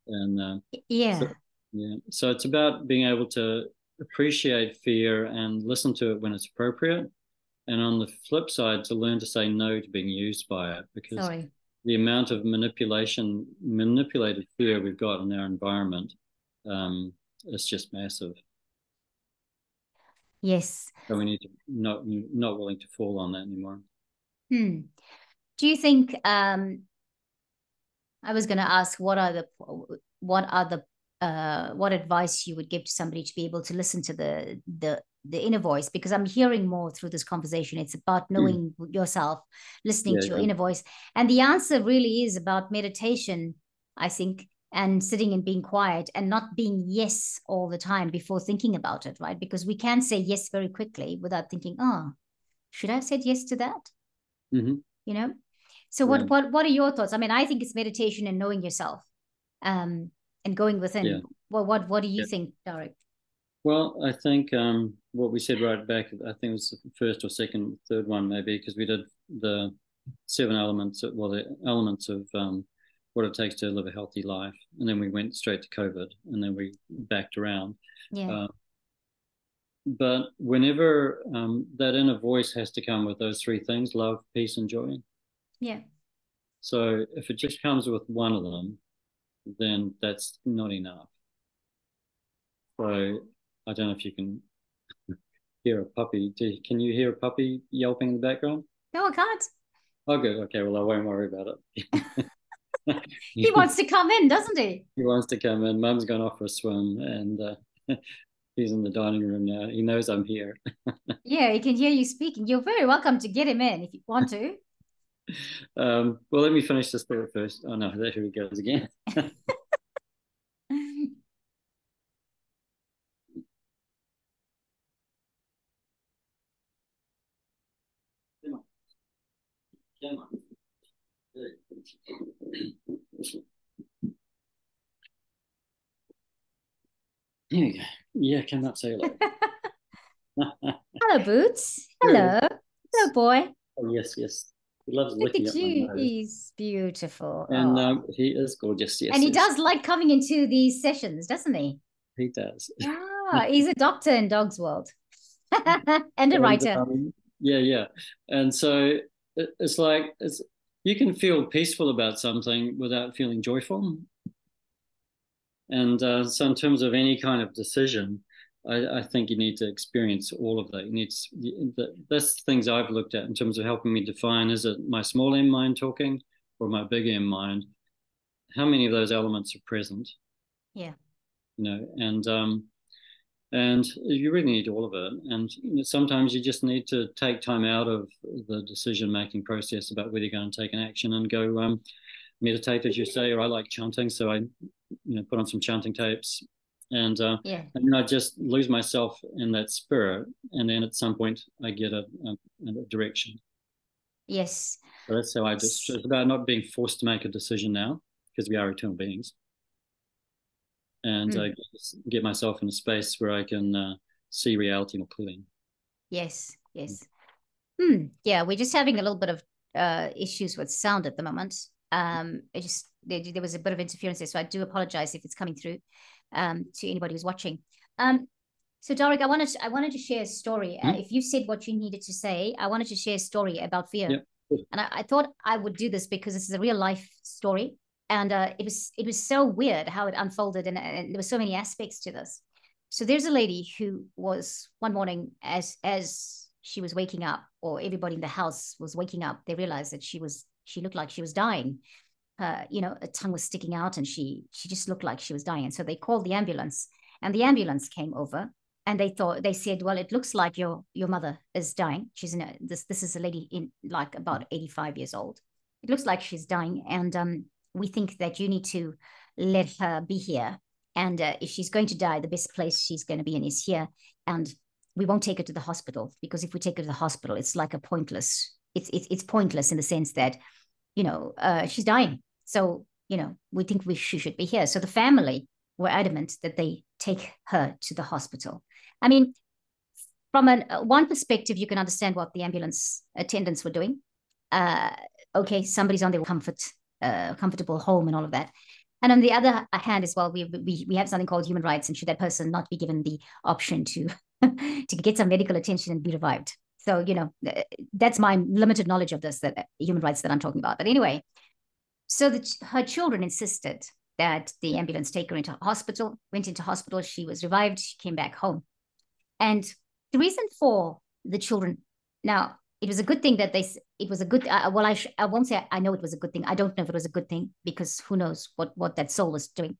Speaker 2: And uh,
Speaker 1: yeah,
Speaker 2: so, yeah. So it's about being able to appreciate fear and listen to it when it's appropriate, and on the flip side to learn to say no to being used by it because
Speaker 1: Sorry.
Speaker 2: the amount of manipulation manipulated fear we've got in our environment um, is just massive
Speaker 1: Yes.
Speaker 2: So we need to not not willing to fall on that anymore.
Speaker 1: Hmm. Do you think um I was going to ask what are the what are the uh, what advice you would give to somebody to be able to listen to the the the inner voice because i'm hearing more through this conversation it's about hmm. knowing mm. yourself listening yeah, to your yeah. inner voice and the answer really is about meditation i think and sitting and being quiet and not being yes all the time before thinking about it right because we can say yes very quickly without thinking oh should i have said yes to that
Speaker 2: mm-hmm.
Speaker 1: you know so what yeah. what what are your thoughts? I mean, I think it's meditation and knowing yourself, um, and going within. Yeah. Well, what what do you yeah. think, Darag?
Speaker 2: Well, I think um, what we said right back, I think it was the first or second, third one maybe, because we did the seven elements, of, well, the elements of um, what it takes to live a healthy life, and then we went straight to COVID, and then we backed around.
Speaker 1: Yeah. Uh,
Speaker 2: but whenever um, that inner voice has to come with those three things love peace and joy
Speaker 1: yeah.
Speaker 2: So if it just comes with one of them, then that's not enough. So I don't know if you can hear a puppy. can you hear a puppy yelping in the background?
Speaker 1: No, I can't.
Speaker 2: Oh, good. Okay. Well, I won't worry about it. [LAUGHS]
Speaker 1: he wants to come in, doesn't he?
Speaker 2: He wants to come in. Mum's gone off for a swim and uh, [LAUGHS] he's in the dining room now. He knows I'm here. [LAUGHS]
Speaker 1: yeah, he can hear you speaking. You're very welcome to get him in if you want to.
Speaker 2: Um, well, let me finish this thought first. Oh no, there he goes again. Come on. Come. Here we go. Yeah, come up, say hello. [LAUGHS]
Speaker 1: hello, Boots. Hello. Hello, boy.
Speaker 2: Oh, yes, yes. He loves
Speaker 1: Look
Speaker 2: looking
Speaker 1: at you. He's beautiful.
Speaker 2: And oh. um, he is gorgeous. Yes.
Speaker 1: And he yes. does like coming into these sessions, doesn't he?
Speaker 2: He does.
Speaker 1: Ah, [LAUGHS] he's a doctor in Dog's World [LAUGHS] and a and, writer. Um,
Speaker 2: yeah, yeah. And so it, it's like it's you can feel peaceful about something without feeling joyful. And uh, so, in terms of any kind of decision, I, I, think you need to experience all of that. You need to, the, that's things I've looked at in terms of helping me define: is it my small M mind talking or my big M mind? How many of those elements are present?
Speaker 1: Yeah.
Speaker 2: You know, and um, and you really need all of it. And you know, sometimes you just need to take time out of the decision making process about whether you're going to take an action and go um, meditate, as you say. Or I like chanting, so I you know put on some chanting tapes and uh,
Speaker 1: yeah.
Speaker 2: and I just lose myself in that spirit, and then at some point I get a, a, a direction.
Speaker 1: Yes.
Speaker 2: So that's how I just. It's about not being forced to make a decision now, because we are eternal beings, and mm. uh, get myself in a space where I can uh, see reality more clearly.
Speaker 1: Yes. Yes. Hmm. Yeah, we're just having a little bit of uh, issues with sound at the moment. Um, it just there, there was a bit of interference there, so I do apologize if it's coming through um, to anybody who's watching. Um, so Darag, I wanted to, I wanted to share a story. Mm-hmm. Uh, if you said what you needed to say, I wanted to share a story about fear.
Speaker 2: Yeah.
Speaker 1: And I, I, thought I would do this because this is a real life story, and uh, it was it was so weird how it unfolded, and, and there were so many aspects to this. So there's a lady who was one morning as as she was waking up, or everybody in the house was waking up, they realized that she was she looked like she was dying her, you know, a tongue was sticking out and she she just looked like she was dying. So they called the ambulance and the ambulance came over and they thought they said, well, it looks like your your mother is dying. She's in a, this this is a lady in like about 85 years old. It looks like she's dying. And um, we think that you need to let her be here. And uh, if she's going to die, the best place she's going to be in is here. And we won't take her to the hospital because if we take her to the hospital, it's like a pointless, it's it's, it's pointless in the sense that, you know, uh, she's dying so, you know, we think we she should be here. So the family were adamant that they take her to the hospital. I mean, from an, uh, one perspective, you can understand what the ambulance attendants were doing. Uh, okay, somebody's on their comfort, uh, comfortable home and all of that. And on the other hand, as well, we, we we have something called human rights, and should that person not be given the option to [LAUGHS] to get some medical attention and be revived? So you know, that's my limited knowledge of this, that uh, human rights that I'm talking about. But anyway, so that her children insisted that the ambulance take her into hospital, went into hospital. She was revived. She came back home. And the reason for the children now it was a good thing that they it was a good uh, well I, sh- I won't say i know it was a good thing i don't know if it was a good thing because who knows what what that soul was doing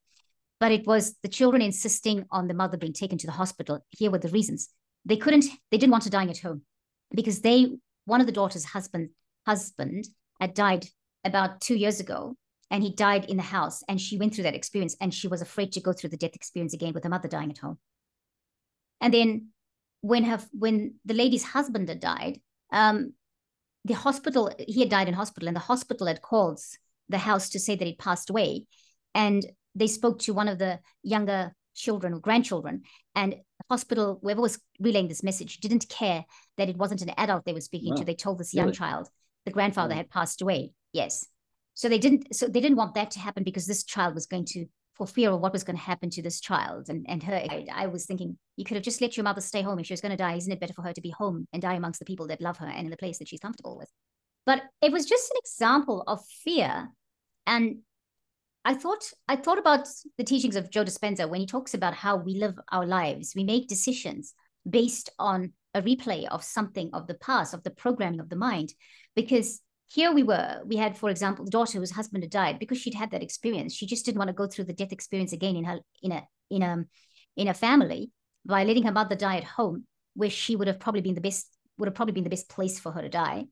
Speaker 1: but it was the children insisting on the mother being taken to the hospital here were the reasons they couldn't they didn't want to die at home because they one of the daughter's husband husband had died about two years ago and he died in the house and she went through that experience and she was afraid to go through the death experience again with her mother dying at home. And then when her when the lady's husband had died um, the hospital he had died in hospital and the hospital had called the house to say that he'd passed away. And they spoke to one of the younger children or grandchildren and hospital whoever was relaying this message didn't care that it wasn't an adult they were speaking wow. to they told this young really? child the grandfather yeah. had passed away yes so they didn't so they didn't want that to happen because this child was going to for fear of what was going to happen to this child and, and her. I, I, was thinking, you could have just let your mother stay home if she was going to die. Isn't it better for her to be home and die amongst the people that love her and in the place that she's comfortable with? But it was just an example of fear. And I thought I thought about the teachings of Joe Dispenza when he talks about how we live our lives. We make decisions based on a replay of something of the past, of the programming of the mind, because here we were we had for example the daughter whose husband had died. Because she'd had that experience she just didn't want to go through the death experience again in her in a in a in a family by letting her mother die at home where she would have probably been the best would have probably been the best place for her to die.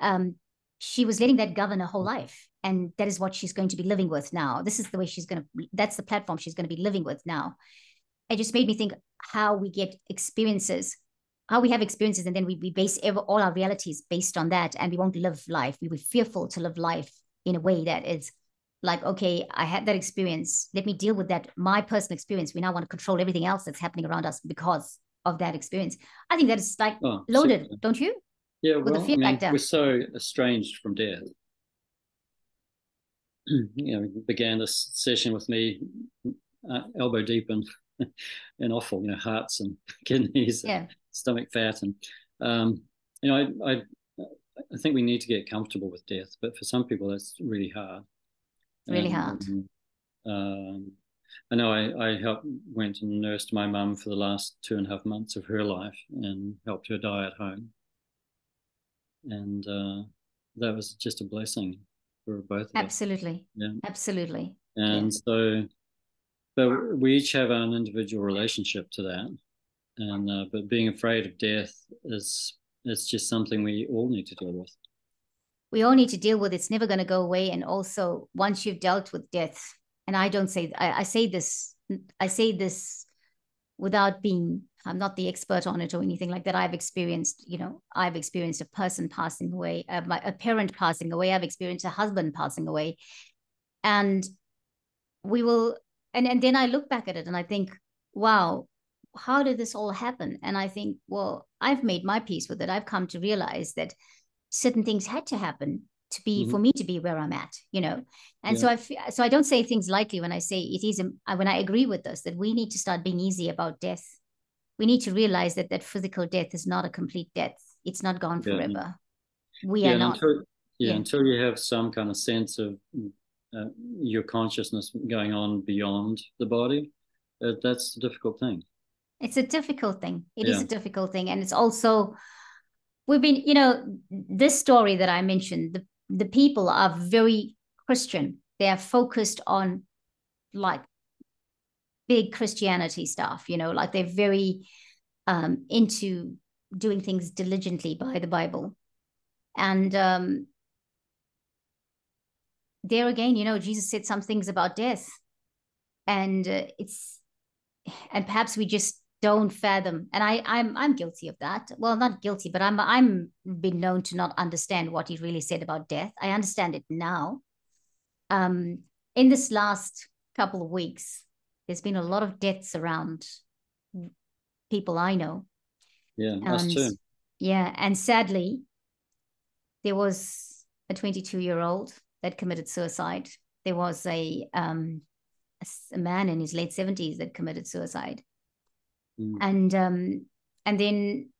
Speaker 1: Um, she was letting that govern her whole mm-hmm. life and that is what she's going to be living with now. This is the way she's going to that's the platform she's going to be living with now. It just made me think how we get experiences how we have experiences and then we, we base ever, all our realities based on that and we won't live life. We were fearful to live life in a way that is like okay i had that experience. Let me deal with that my personal experience. We now want to control everything else that's happening around us because of that experience. I think that is like oh, loaded certainly. don't you
Speaker 2: yeah with well, I mean, we're so estranged from death [CLEARS THROAT] you know began this session with me uh, elbow deep in in offal you know hearts and [LAUGHS] kidneys
Speaker 1: yeah
Speaker 2: stomach fat, and um, you know, I, I I think we need to get comfortable with death, but for some people that's really hard.
Speaker 1: Really and, hard.
Speaker 2: Um, I know I, I helped went and nursed my mum for the last two and a half months of her life and helped her die at home. And uh, that was just a blessing for both of
Speaker 1: Absolutely.
Speaker 2: us. Yeah.
Speaker 1: Absolutely.
Speaker 2: And yeah. so but we each have an individual relationship to that and uh, but being afraid of death is it's just something we all need to deal with
Speaker 1: we all need to deal with it's never going to go away and also once you've dealt with death and i don't say I, I say this i say this without being i'm not the expert on it or anything like that i've experienced you know i've experienced a person passing away uh, my, a parent passing away i've experienced a husband passing away and we will and and then i look back at it and i think wow how did this all happen? And I think, well, I've made my peace with it. I've come to realize that certain things had to happen to be mm-hmm. for me to be where I'm at, you know. And yeah. so I so I don't say things lightly when I say it is when I agree with this that we need to start being easy about death. We need to realize that that physical death is not a complete death. It's not gone forever. Yeah. We
Speaker 2: yeah,
Speaker 1: are not.
Speaker 2: Until, yeah, until you have some kind of sense of uh, your consciousness going on beyond the body, uh, that's a difficult thing
Speaker 1: it's a difficult thing It is a difficult thing and it's also we've been you know this story that i mentioned the, the people are very christian. They are focused on like big christianity stuff you know like they're very um into doing things diligently by the bible. And um there again you know jesus said some things about death. And uh, it's and perhaps we just don't fathom and i i'm i'm guilty of that. Well not guilty but i'm i'm been known to not understand what he really said about death. I understand it now. Um in this last couple of weeks there's been a lot of deaths around people i know.
Speaker 2: Yeah us too.
Speaker 1: yeah and sadly there was a 22 year old that committed suicide. There was a um a, a man in his late 70s that committed suicide mm. and um, and then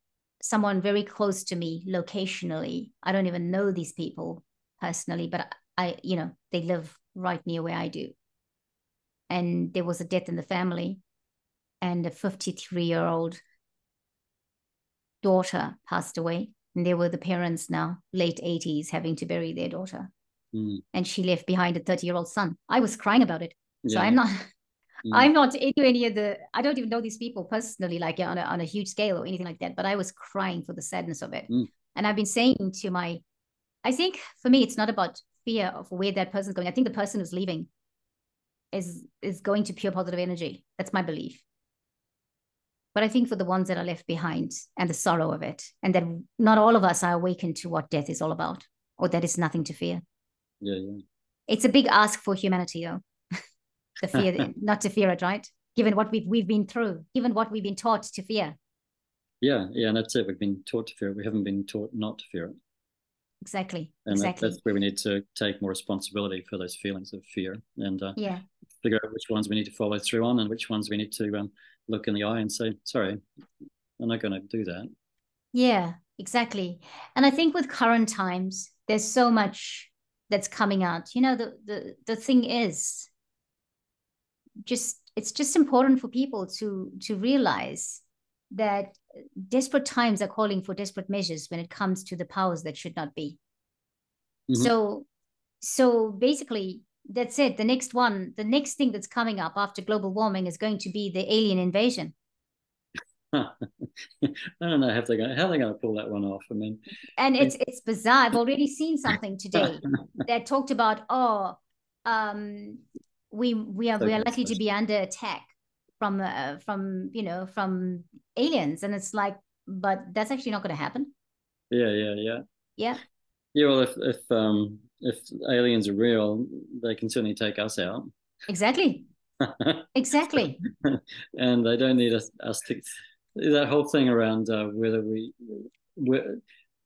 Speaker 1: someone very close to me locationally. I don't even know these people personally, but I, you know, they live right near where I do. And there was a death in the family, and a 53 year old daughter passed away, and there were the parents now, late 80s, having to bury their daughter.
Speaker 2: Mm.
Speaker 1: And she left behind a 30 year old son. I was crying about it. So I'm not.
Speaker 2: Mm.
Speaker 1: I'm not into any of the. I don't even know these people personally, like on a on a huge scale or anything like that. But I was crying for the sadness of it,
Speaker 2: Mm.
Speaker 1: and I've been saying to my, I think for me, it's not about fear of where that person's going. I think the person who's leaving is is going to pure positive energy. That's my belief. But I think for the ones that are left behind and the sorrow of it, and that not all of us are awakened to what death is all about, or that it's nothing to fear.
Speaker 2: Yeah, yeah.
Speaker 1: It's a big ask for humanity, though. The fear, [LAUGHS] not to fear it, right? Given what we've we've been through, given what we've been taught to fear.
Speaker 2: Yeah, yeah, and that's it. We've been taught to fear it. We haven't been taught not to fear it.
Speaker 1: Exactly.
Speaker 2: And that, that's where we need to take more responsibility for those feelings of fear and uh,
Speaker 1: yeah.
Speaker 2: figure out which ones we need to follow through on and which ones we need to um, look in the eye and say, sorry, I'm not going to do that.
Speaker 1: Yeah, exactly. And I think with current times, there's so much that's coming out. You know, the the the thing is just it's just important for people to to realize that desperate times are calling for desperate measures when it comes to the powers that should not be.
Speaker 2: Mhm.
Speaker 1: So so basically that's it. The next one, the next thing that's coming up after global warming is going to be the alien invasion. [LAUGHS]
Speaker 2: I don't know how they're going how they're going to pull that one off. I mean,
Speaker 1: and it's it's bizarre. I've already seen something today [LAUGHS] that talked about oh, um, we we are we are likely to be under attack from uh, from you know from aliens, and it's like, but that's actually not going to happen.
Speaker 2: yeah, yeah, yeah.
Speaker 1: Yeah,
Speaker 2: Yeah, well, if if um if aliens are real, they can certainly take us out,
Speaker 1: exactly, [LAUGHS] exactly.
Speaker 2: and they don't need us us to. That whole thing around uh, whether we, we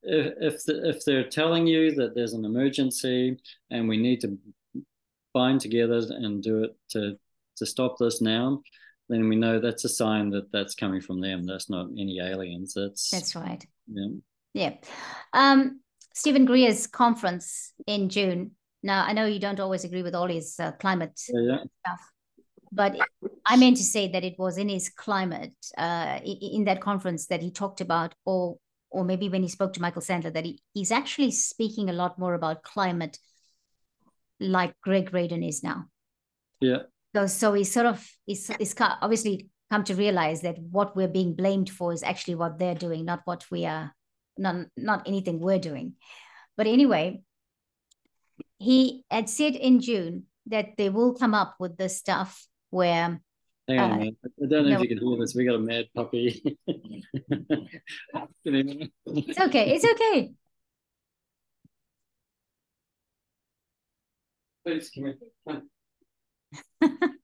Speaker 2: if if, the, if they're telling you that there's an emergency and we need to bind together and do it to to stop this now, then we know that's a sign that that's coming from them. That's not any aliens. That's
Speaker 1: That's right.
Speaker 2: yeah.
Speaker 1: Yeah. Um, Steven Greer's conference in June. Now, I know you don't always agree with all his uh, climate
Speaker 2: Yeah,
Speaker 1: stuff, but I meant to say that it was in his climate, uh, in that conference that he talked about, or or maybe when he spoke to Michael Sandler, that he, he's actually speaking a lot more about climate, like Gregg Braden is now.
Speaker 2: Yeah.
Speaker 1: So, so he sort of is is obviously come to realize that what we're being blamed for is actually what they're doing, not what we are, not not anything we're doing. But anyway, he had said in June that they will come up with this stuff where
Speaker 2: Hang on,
Speaker 1: Uh,
Speaker 2: man. I don't know
Speaker 1: no.
Speaker 2: if you can hear this. We got a mad puppy. [LAUGHS]
Speaker 1: It's okay, it's okay.
Speaker 2: Please, come [LAUGHS]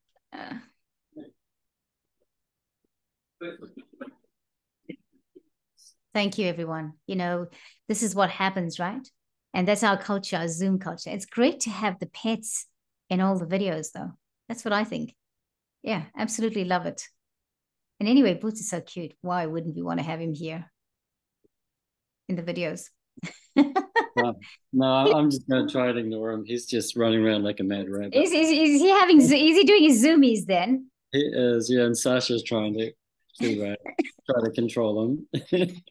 Speaker 1: Thank you, everyone. You know, this is what happens, right? And that's our culture, our Zoom culture. It's great to have the pets in all the videos, though. That's what I think. Yeah, absolutely love it. And anyway, Boots is so cute. Why wouldn't we want to have him here in the videos?
Speaker 2: No, I'm just going to try to ignore him. He's just running around like a mad rabbit.
Speaker 1: Is, is, is he having, is he doing his zoomies then?
Speaker 2: He is, yeah. And Sasha's trying to, to uh, try to control him. [LAUGHS]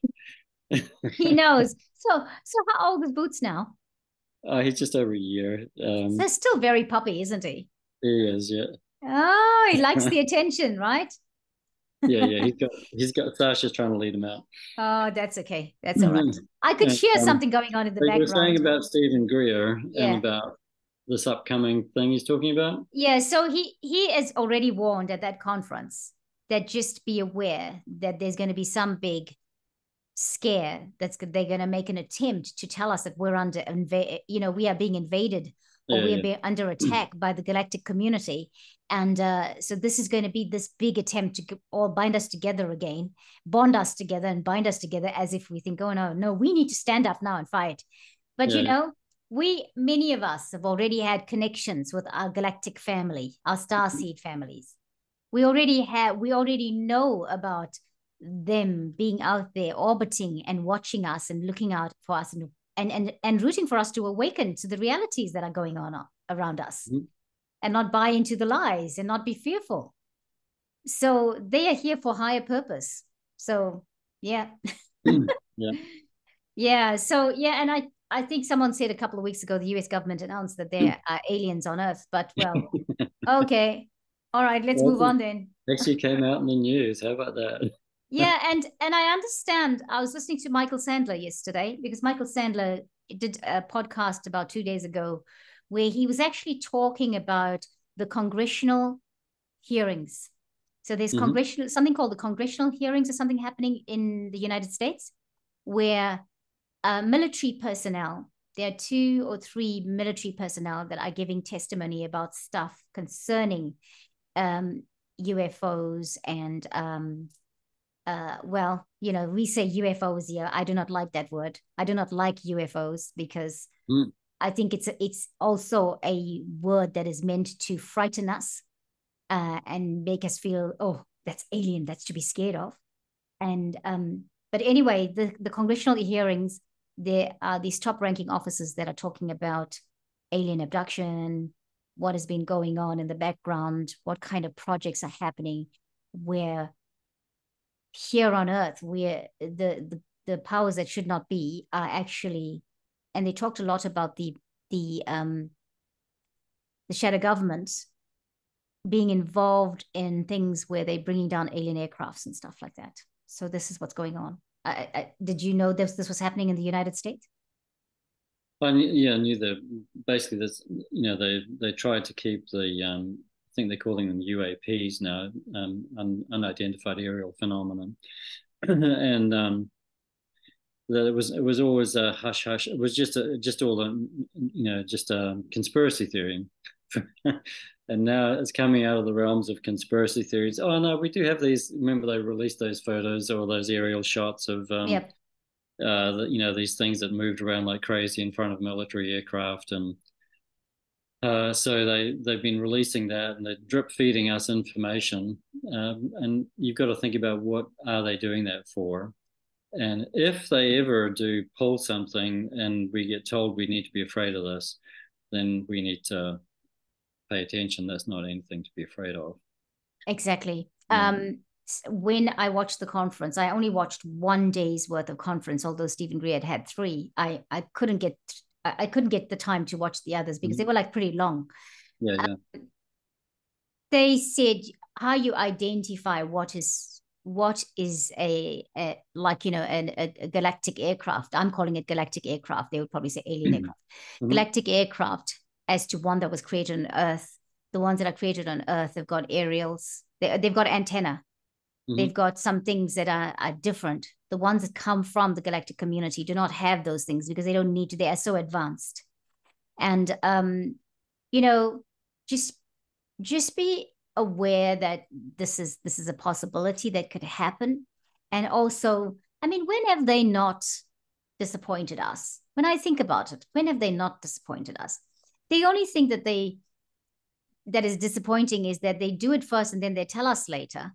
Speaker 1: He knows. So, so how old is Boots now?
Speaker 2: uh, he's just over a year. Um,
Speaker 1: So still very puppy, isn't he?
Speaker 2: he is, yeah,
Speaker 1: Oh, he likes the attention, right?
Speaker 2: Yeah, yeah. He's got, he's got. Sasha's trying to lead him out.
Speaker 1: Oh, that's okay. That's all right.
Speaker 2: Mhm.
Speaker 1: I could hear
Speaker 2: um,
Speaker 1: something going on in the
Speaker 2: But you were saying about Steven Greer
Speaker 1: Yeah.
Speaker 2: and about this upcoming thing he's talking about.
Speaker 1: Yeah, so he he has already warned at that conference that just be aware that there's going to be some big scare that's they're going to make an attempt to tell us that we're under you know we are being invaded
Speaker 2: Yeah,
Speaker 1: we are
Speaker 2: yeah.
Speaker 1: being under attack by the galactic community. And uh, so this is going to be this big attempt to all bind us together again bond us together and bind us together as if we think oh no no we need to stand up now and fight. But you know we many of us have already had connections with our galactic family our star seed families. We already have we already know about them being out there orbiting and watching us and looking out for us and and and, and rooting for us to awaken to the realities that are going on around us
Speaker 2: Mhm.
Speaker 1: and not buy into the lies and not be fearful so they are here for higher purpose so yeah [LAUGHS]
Speaker 2: yeah.
Speaker 1: Yeah. So yeah, and I I think someone said a couple of weeks ago the U.S. government announced that there are aliens on Earth. But [LAUGHS] well, okay, all right, let's well, move on then.
Speaker 2: Actually, came out in the news. How about that?
Speaker 1: Yeah, and and I understand. I was listening to Michael Sandler yesterday because Michael Sandler did a podcast about two days ago where he was actually talking about the congressional hearings. So there's mm-hmm. congressional something called the congressional hearings or something happening in the United States where uh, military personnel there are two or three military personnel that are giving testimony about stuff concerning um, UFOs and um, uh, well, you know, we say UFOs here. I do not like that word. I do not like UFOs because mm. I think it's a, it's also a word that is meant to frighten us uh, and make us feel, oh, that's alien. That's to be scared of. And um, but anyway, the the congressional hearings, there are these top ranking officers that are talking about alien abduction, what has been going on in the background, what kind of projects are happening, where here on earth where the, the the powers that should not be are actually and they talked a lot about the the um the shadow governments being involved in things where they're bringing down alien aircrafts and stuff like that. So this is what's going on. I, I, did you know this this was happening in the united states?
Speaker 2: I yeah, I knew that. Basically this, you know, they they tried to keep the um, I think they're calling them UAPs now, um, un, unidentified aerial phenomenon, [CLEARS THROAT] and um, that it was it was always a hush hush. It was just a just all a you know just a conspiracy theory, [LAUGHS] and now it's coming out of the realms of conspiracy theories. Oh no, we do have these. Remember they released those photos or those aerial shots of um,
Speaker 1: yep.
Speaker 2: uh, you know these things that moved around like crazy in front of military aircraft and uh, so they they've been releasing that and they're drip feeding us information, um, and you've got to think about what are they doing that for, and if they ever do pull something and we get told we need to be afraid of this, then we need to pay attention. That's not anything to be afraid of.
Speaker 1: Exactly. Yeah. Um, when I watched the conference, I only watched one day's worth of conference, although Steven Greer had had three. I I couldn't get I couldn't get the time to watch the others because mm-hmm. they were like pretty long.
Speaker 2: Yeah, yeah. Um,
Speaker 1: they said how you identify what is what is a, a like you know an, a, a, galactic aircraft. I'm calling it galactic aircraft. They would probably say alien mm-hmm. aircraft. Mm-hmm. Galactic aircraft as to one that was created on Earth. The ones that are created on Earth have got aerials. They, they've got antenna. Mm-hmm. They've got some things that are, are different the ones that come from the galactic community do not have those things because they don't need to they are so advanced. And um you know just just be aware that this is this is a possibility that could happen. And also i mean when have they not disappointed us? When i think about it when have they not disappointed us? The only thing that they that is disappointing is that they do it first and then they tell us later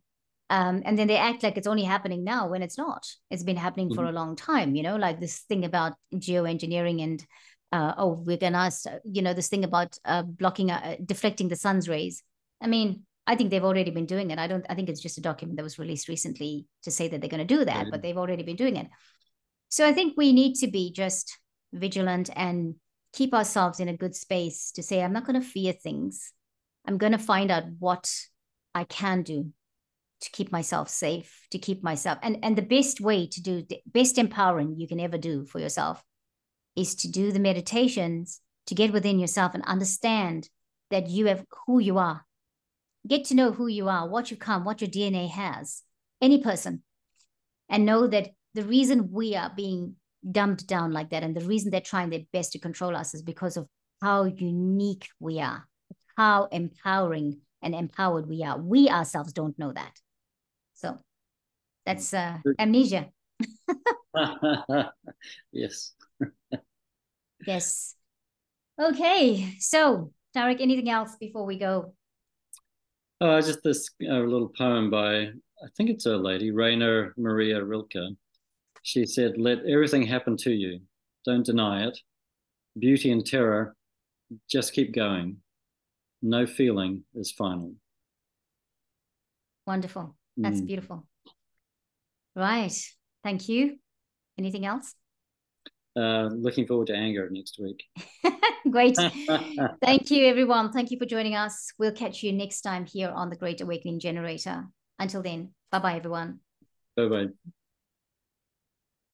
Speaker 1: um, and then they act like it's only happening now when it's not. It's been happening mm-hmm. for a long time, you know, like this thing about geoengineering and uh, oh, we're gonna, you know, this thing about uh, blocking, uh, deflecting the sun's rays. I mean, I think they've already been doing it. I don't. I think it's just a document that was released recently to say that they're going to do that, but they've already been doing it. So I think we need to be just vigilant and keep ourselves in a good space to say, I'm not going to fear things. I'm going to find out what I can do to keep myself safe, to keep myself and and the best way to do the best empowering you can ever do for yourself is to do the meditations to get within yourself and understand that you have who you are. Get to know who you are, what you come, what your DNA has, any person, and know that the reason we are being dumbed down like that and the reason they're trying their best to control us is because of how unique we are, how empowering and empowered we are. We ourselves don't know that. That's uh, amnesia. [LAUGHS]
Speaker 2: yes.
Speaker 1: yes. Okay. So, Darag, anything else before we go?
Speaker 2: Uh, just this uh, little poem by, I think it's a lady, Rainer Maria Rilke. She said, Let everything happen to you. Don't deny it. Beauty and terror, just keep going. No feeling is final.
Speaker 1: Wonderful. That's mm. beautiful. Right. Thank you. Anything else?
Speaker 2: Uh, looking forward to anger next week. [LAUGHS]
Speaker 1: Great. [LAUGHS] Thank you, everyone. Thank you for joining us. We'll catch you next time here on the Great Awakening Generator. Until then, bye bye, everyone.
Speaker 2: Bye bye.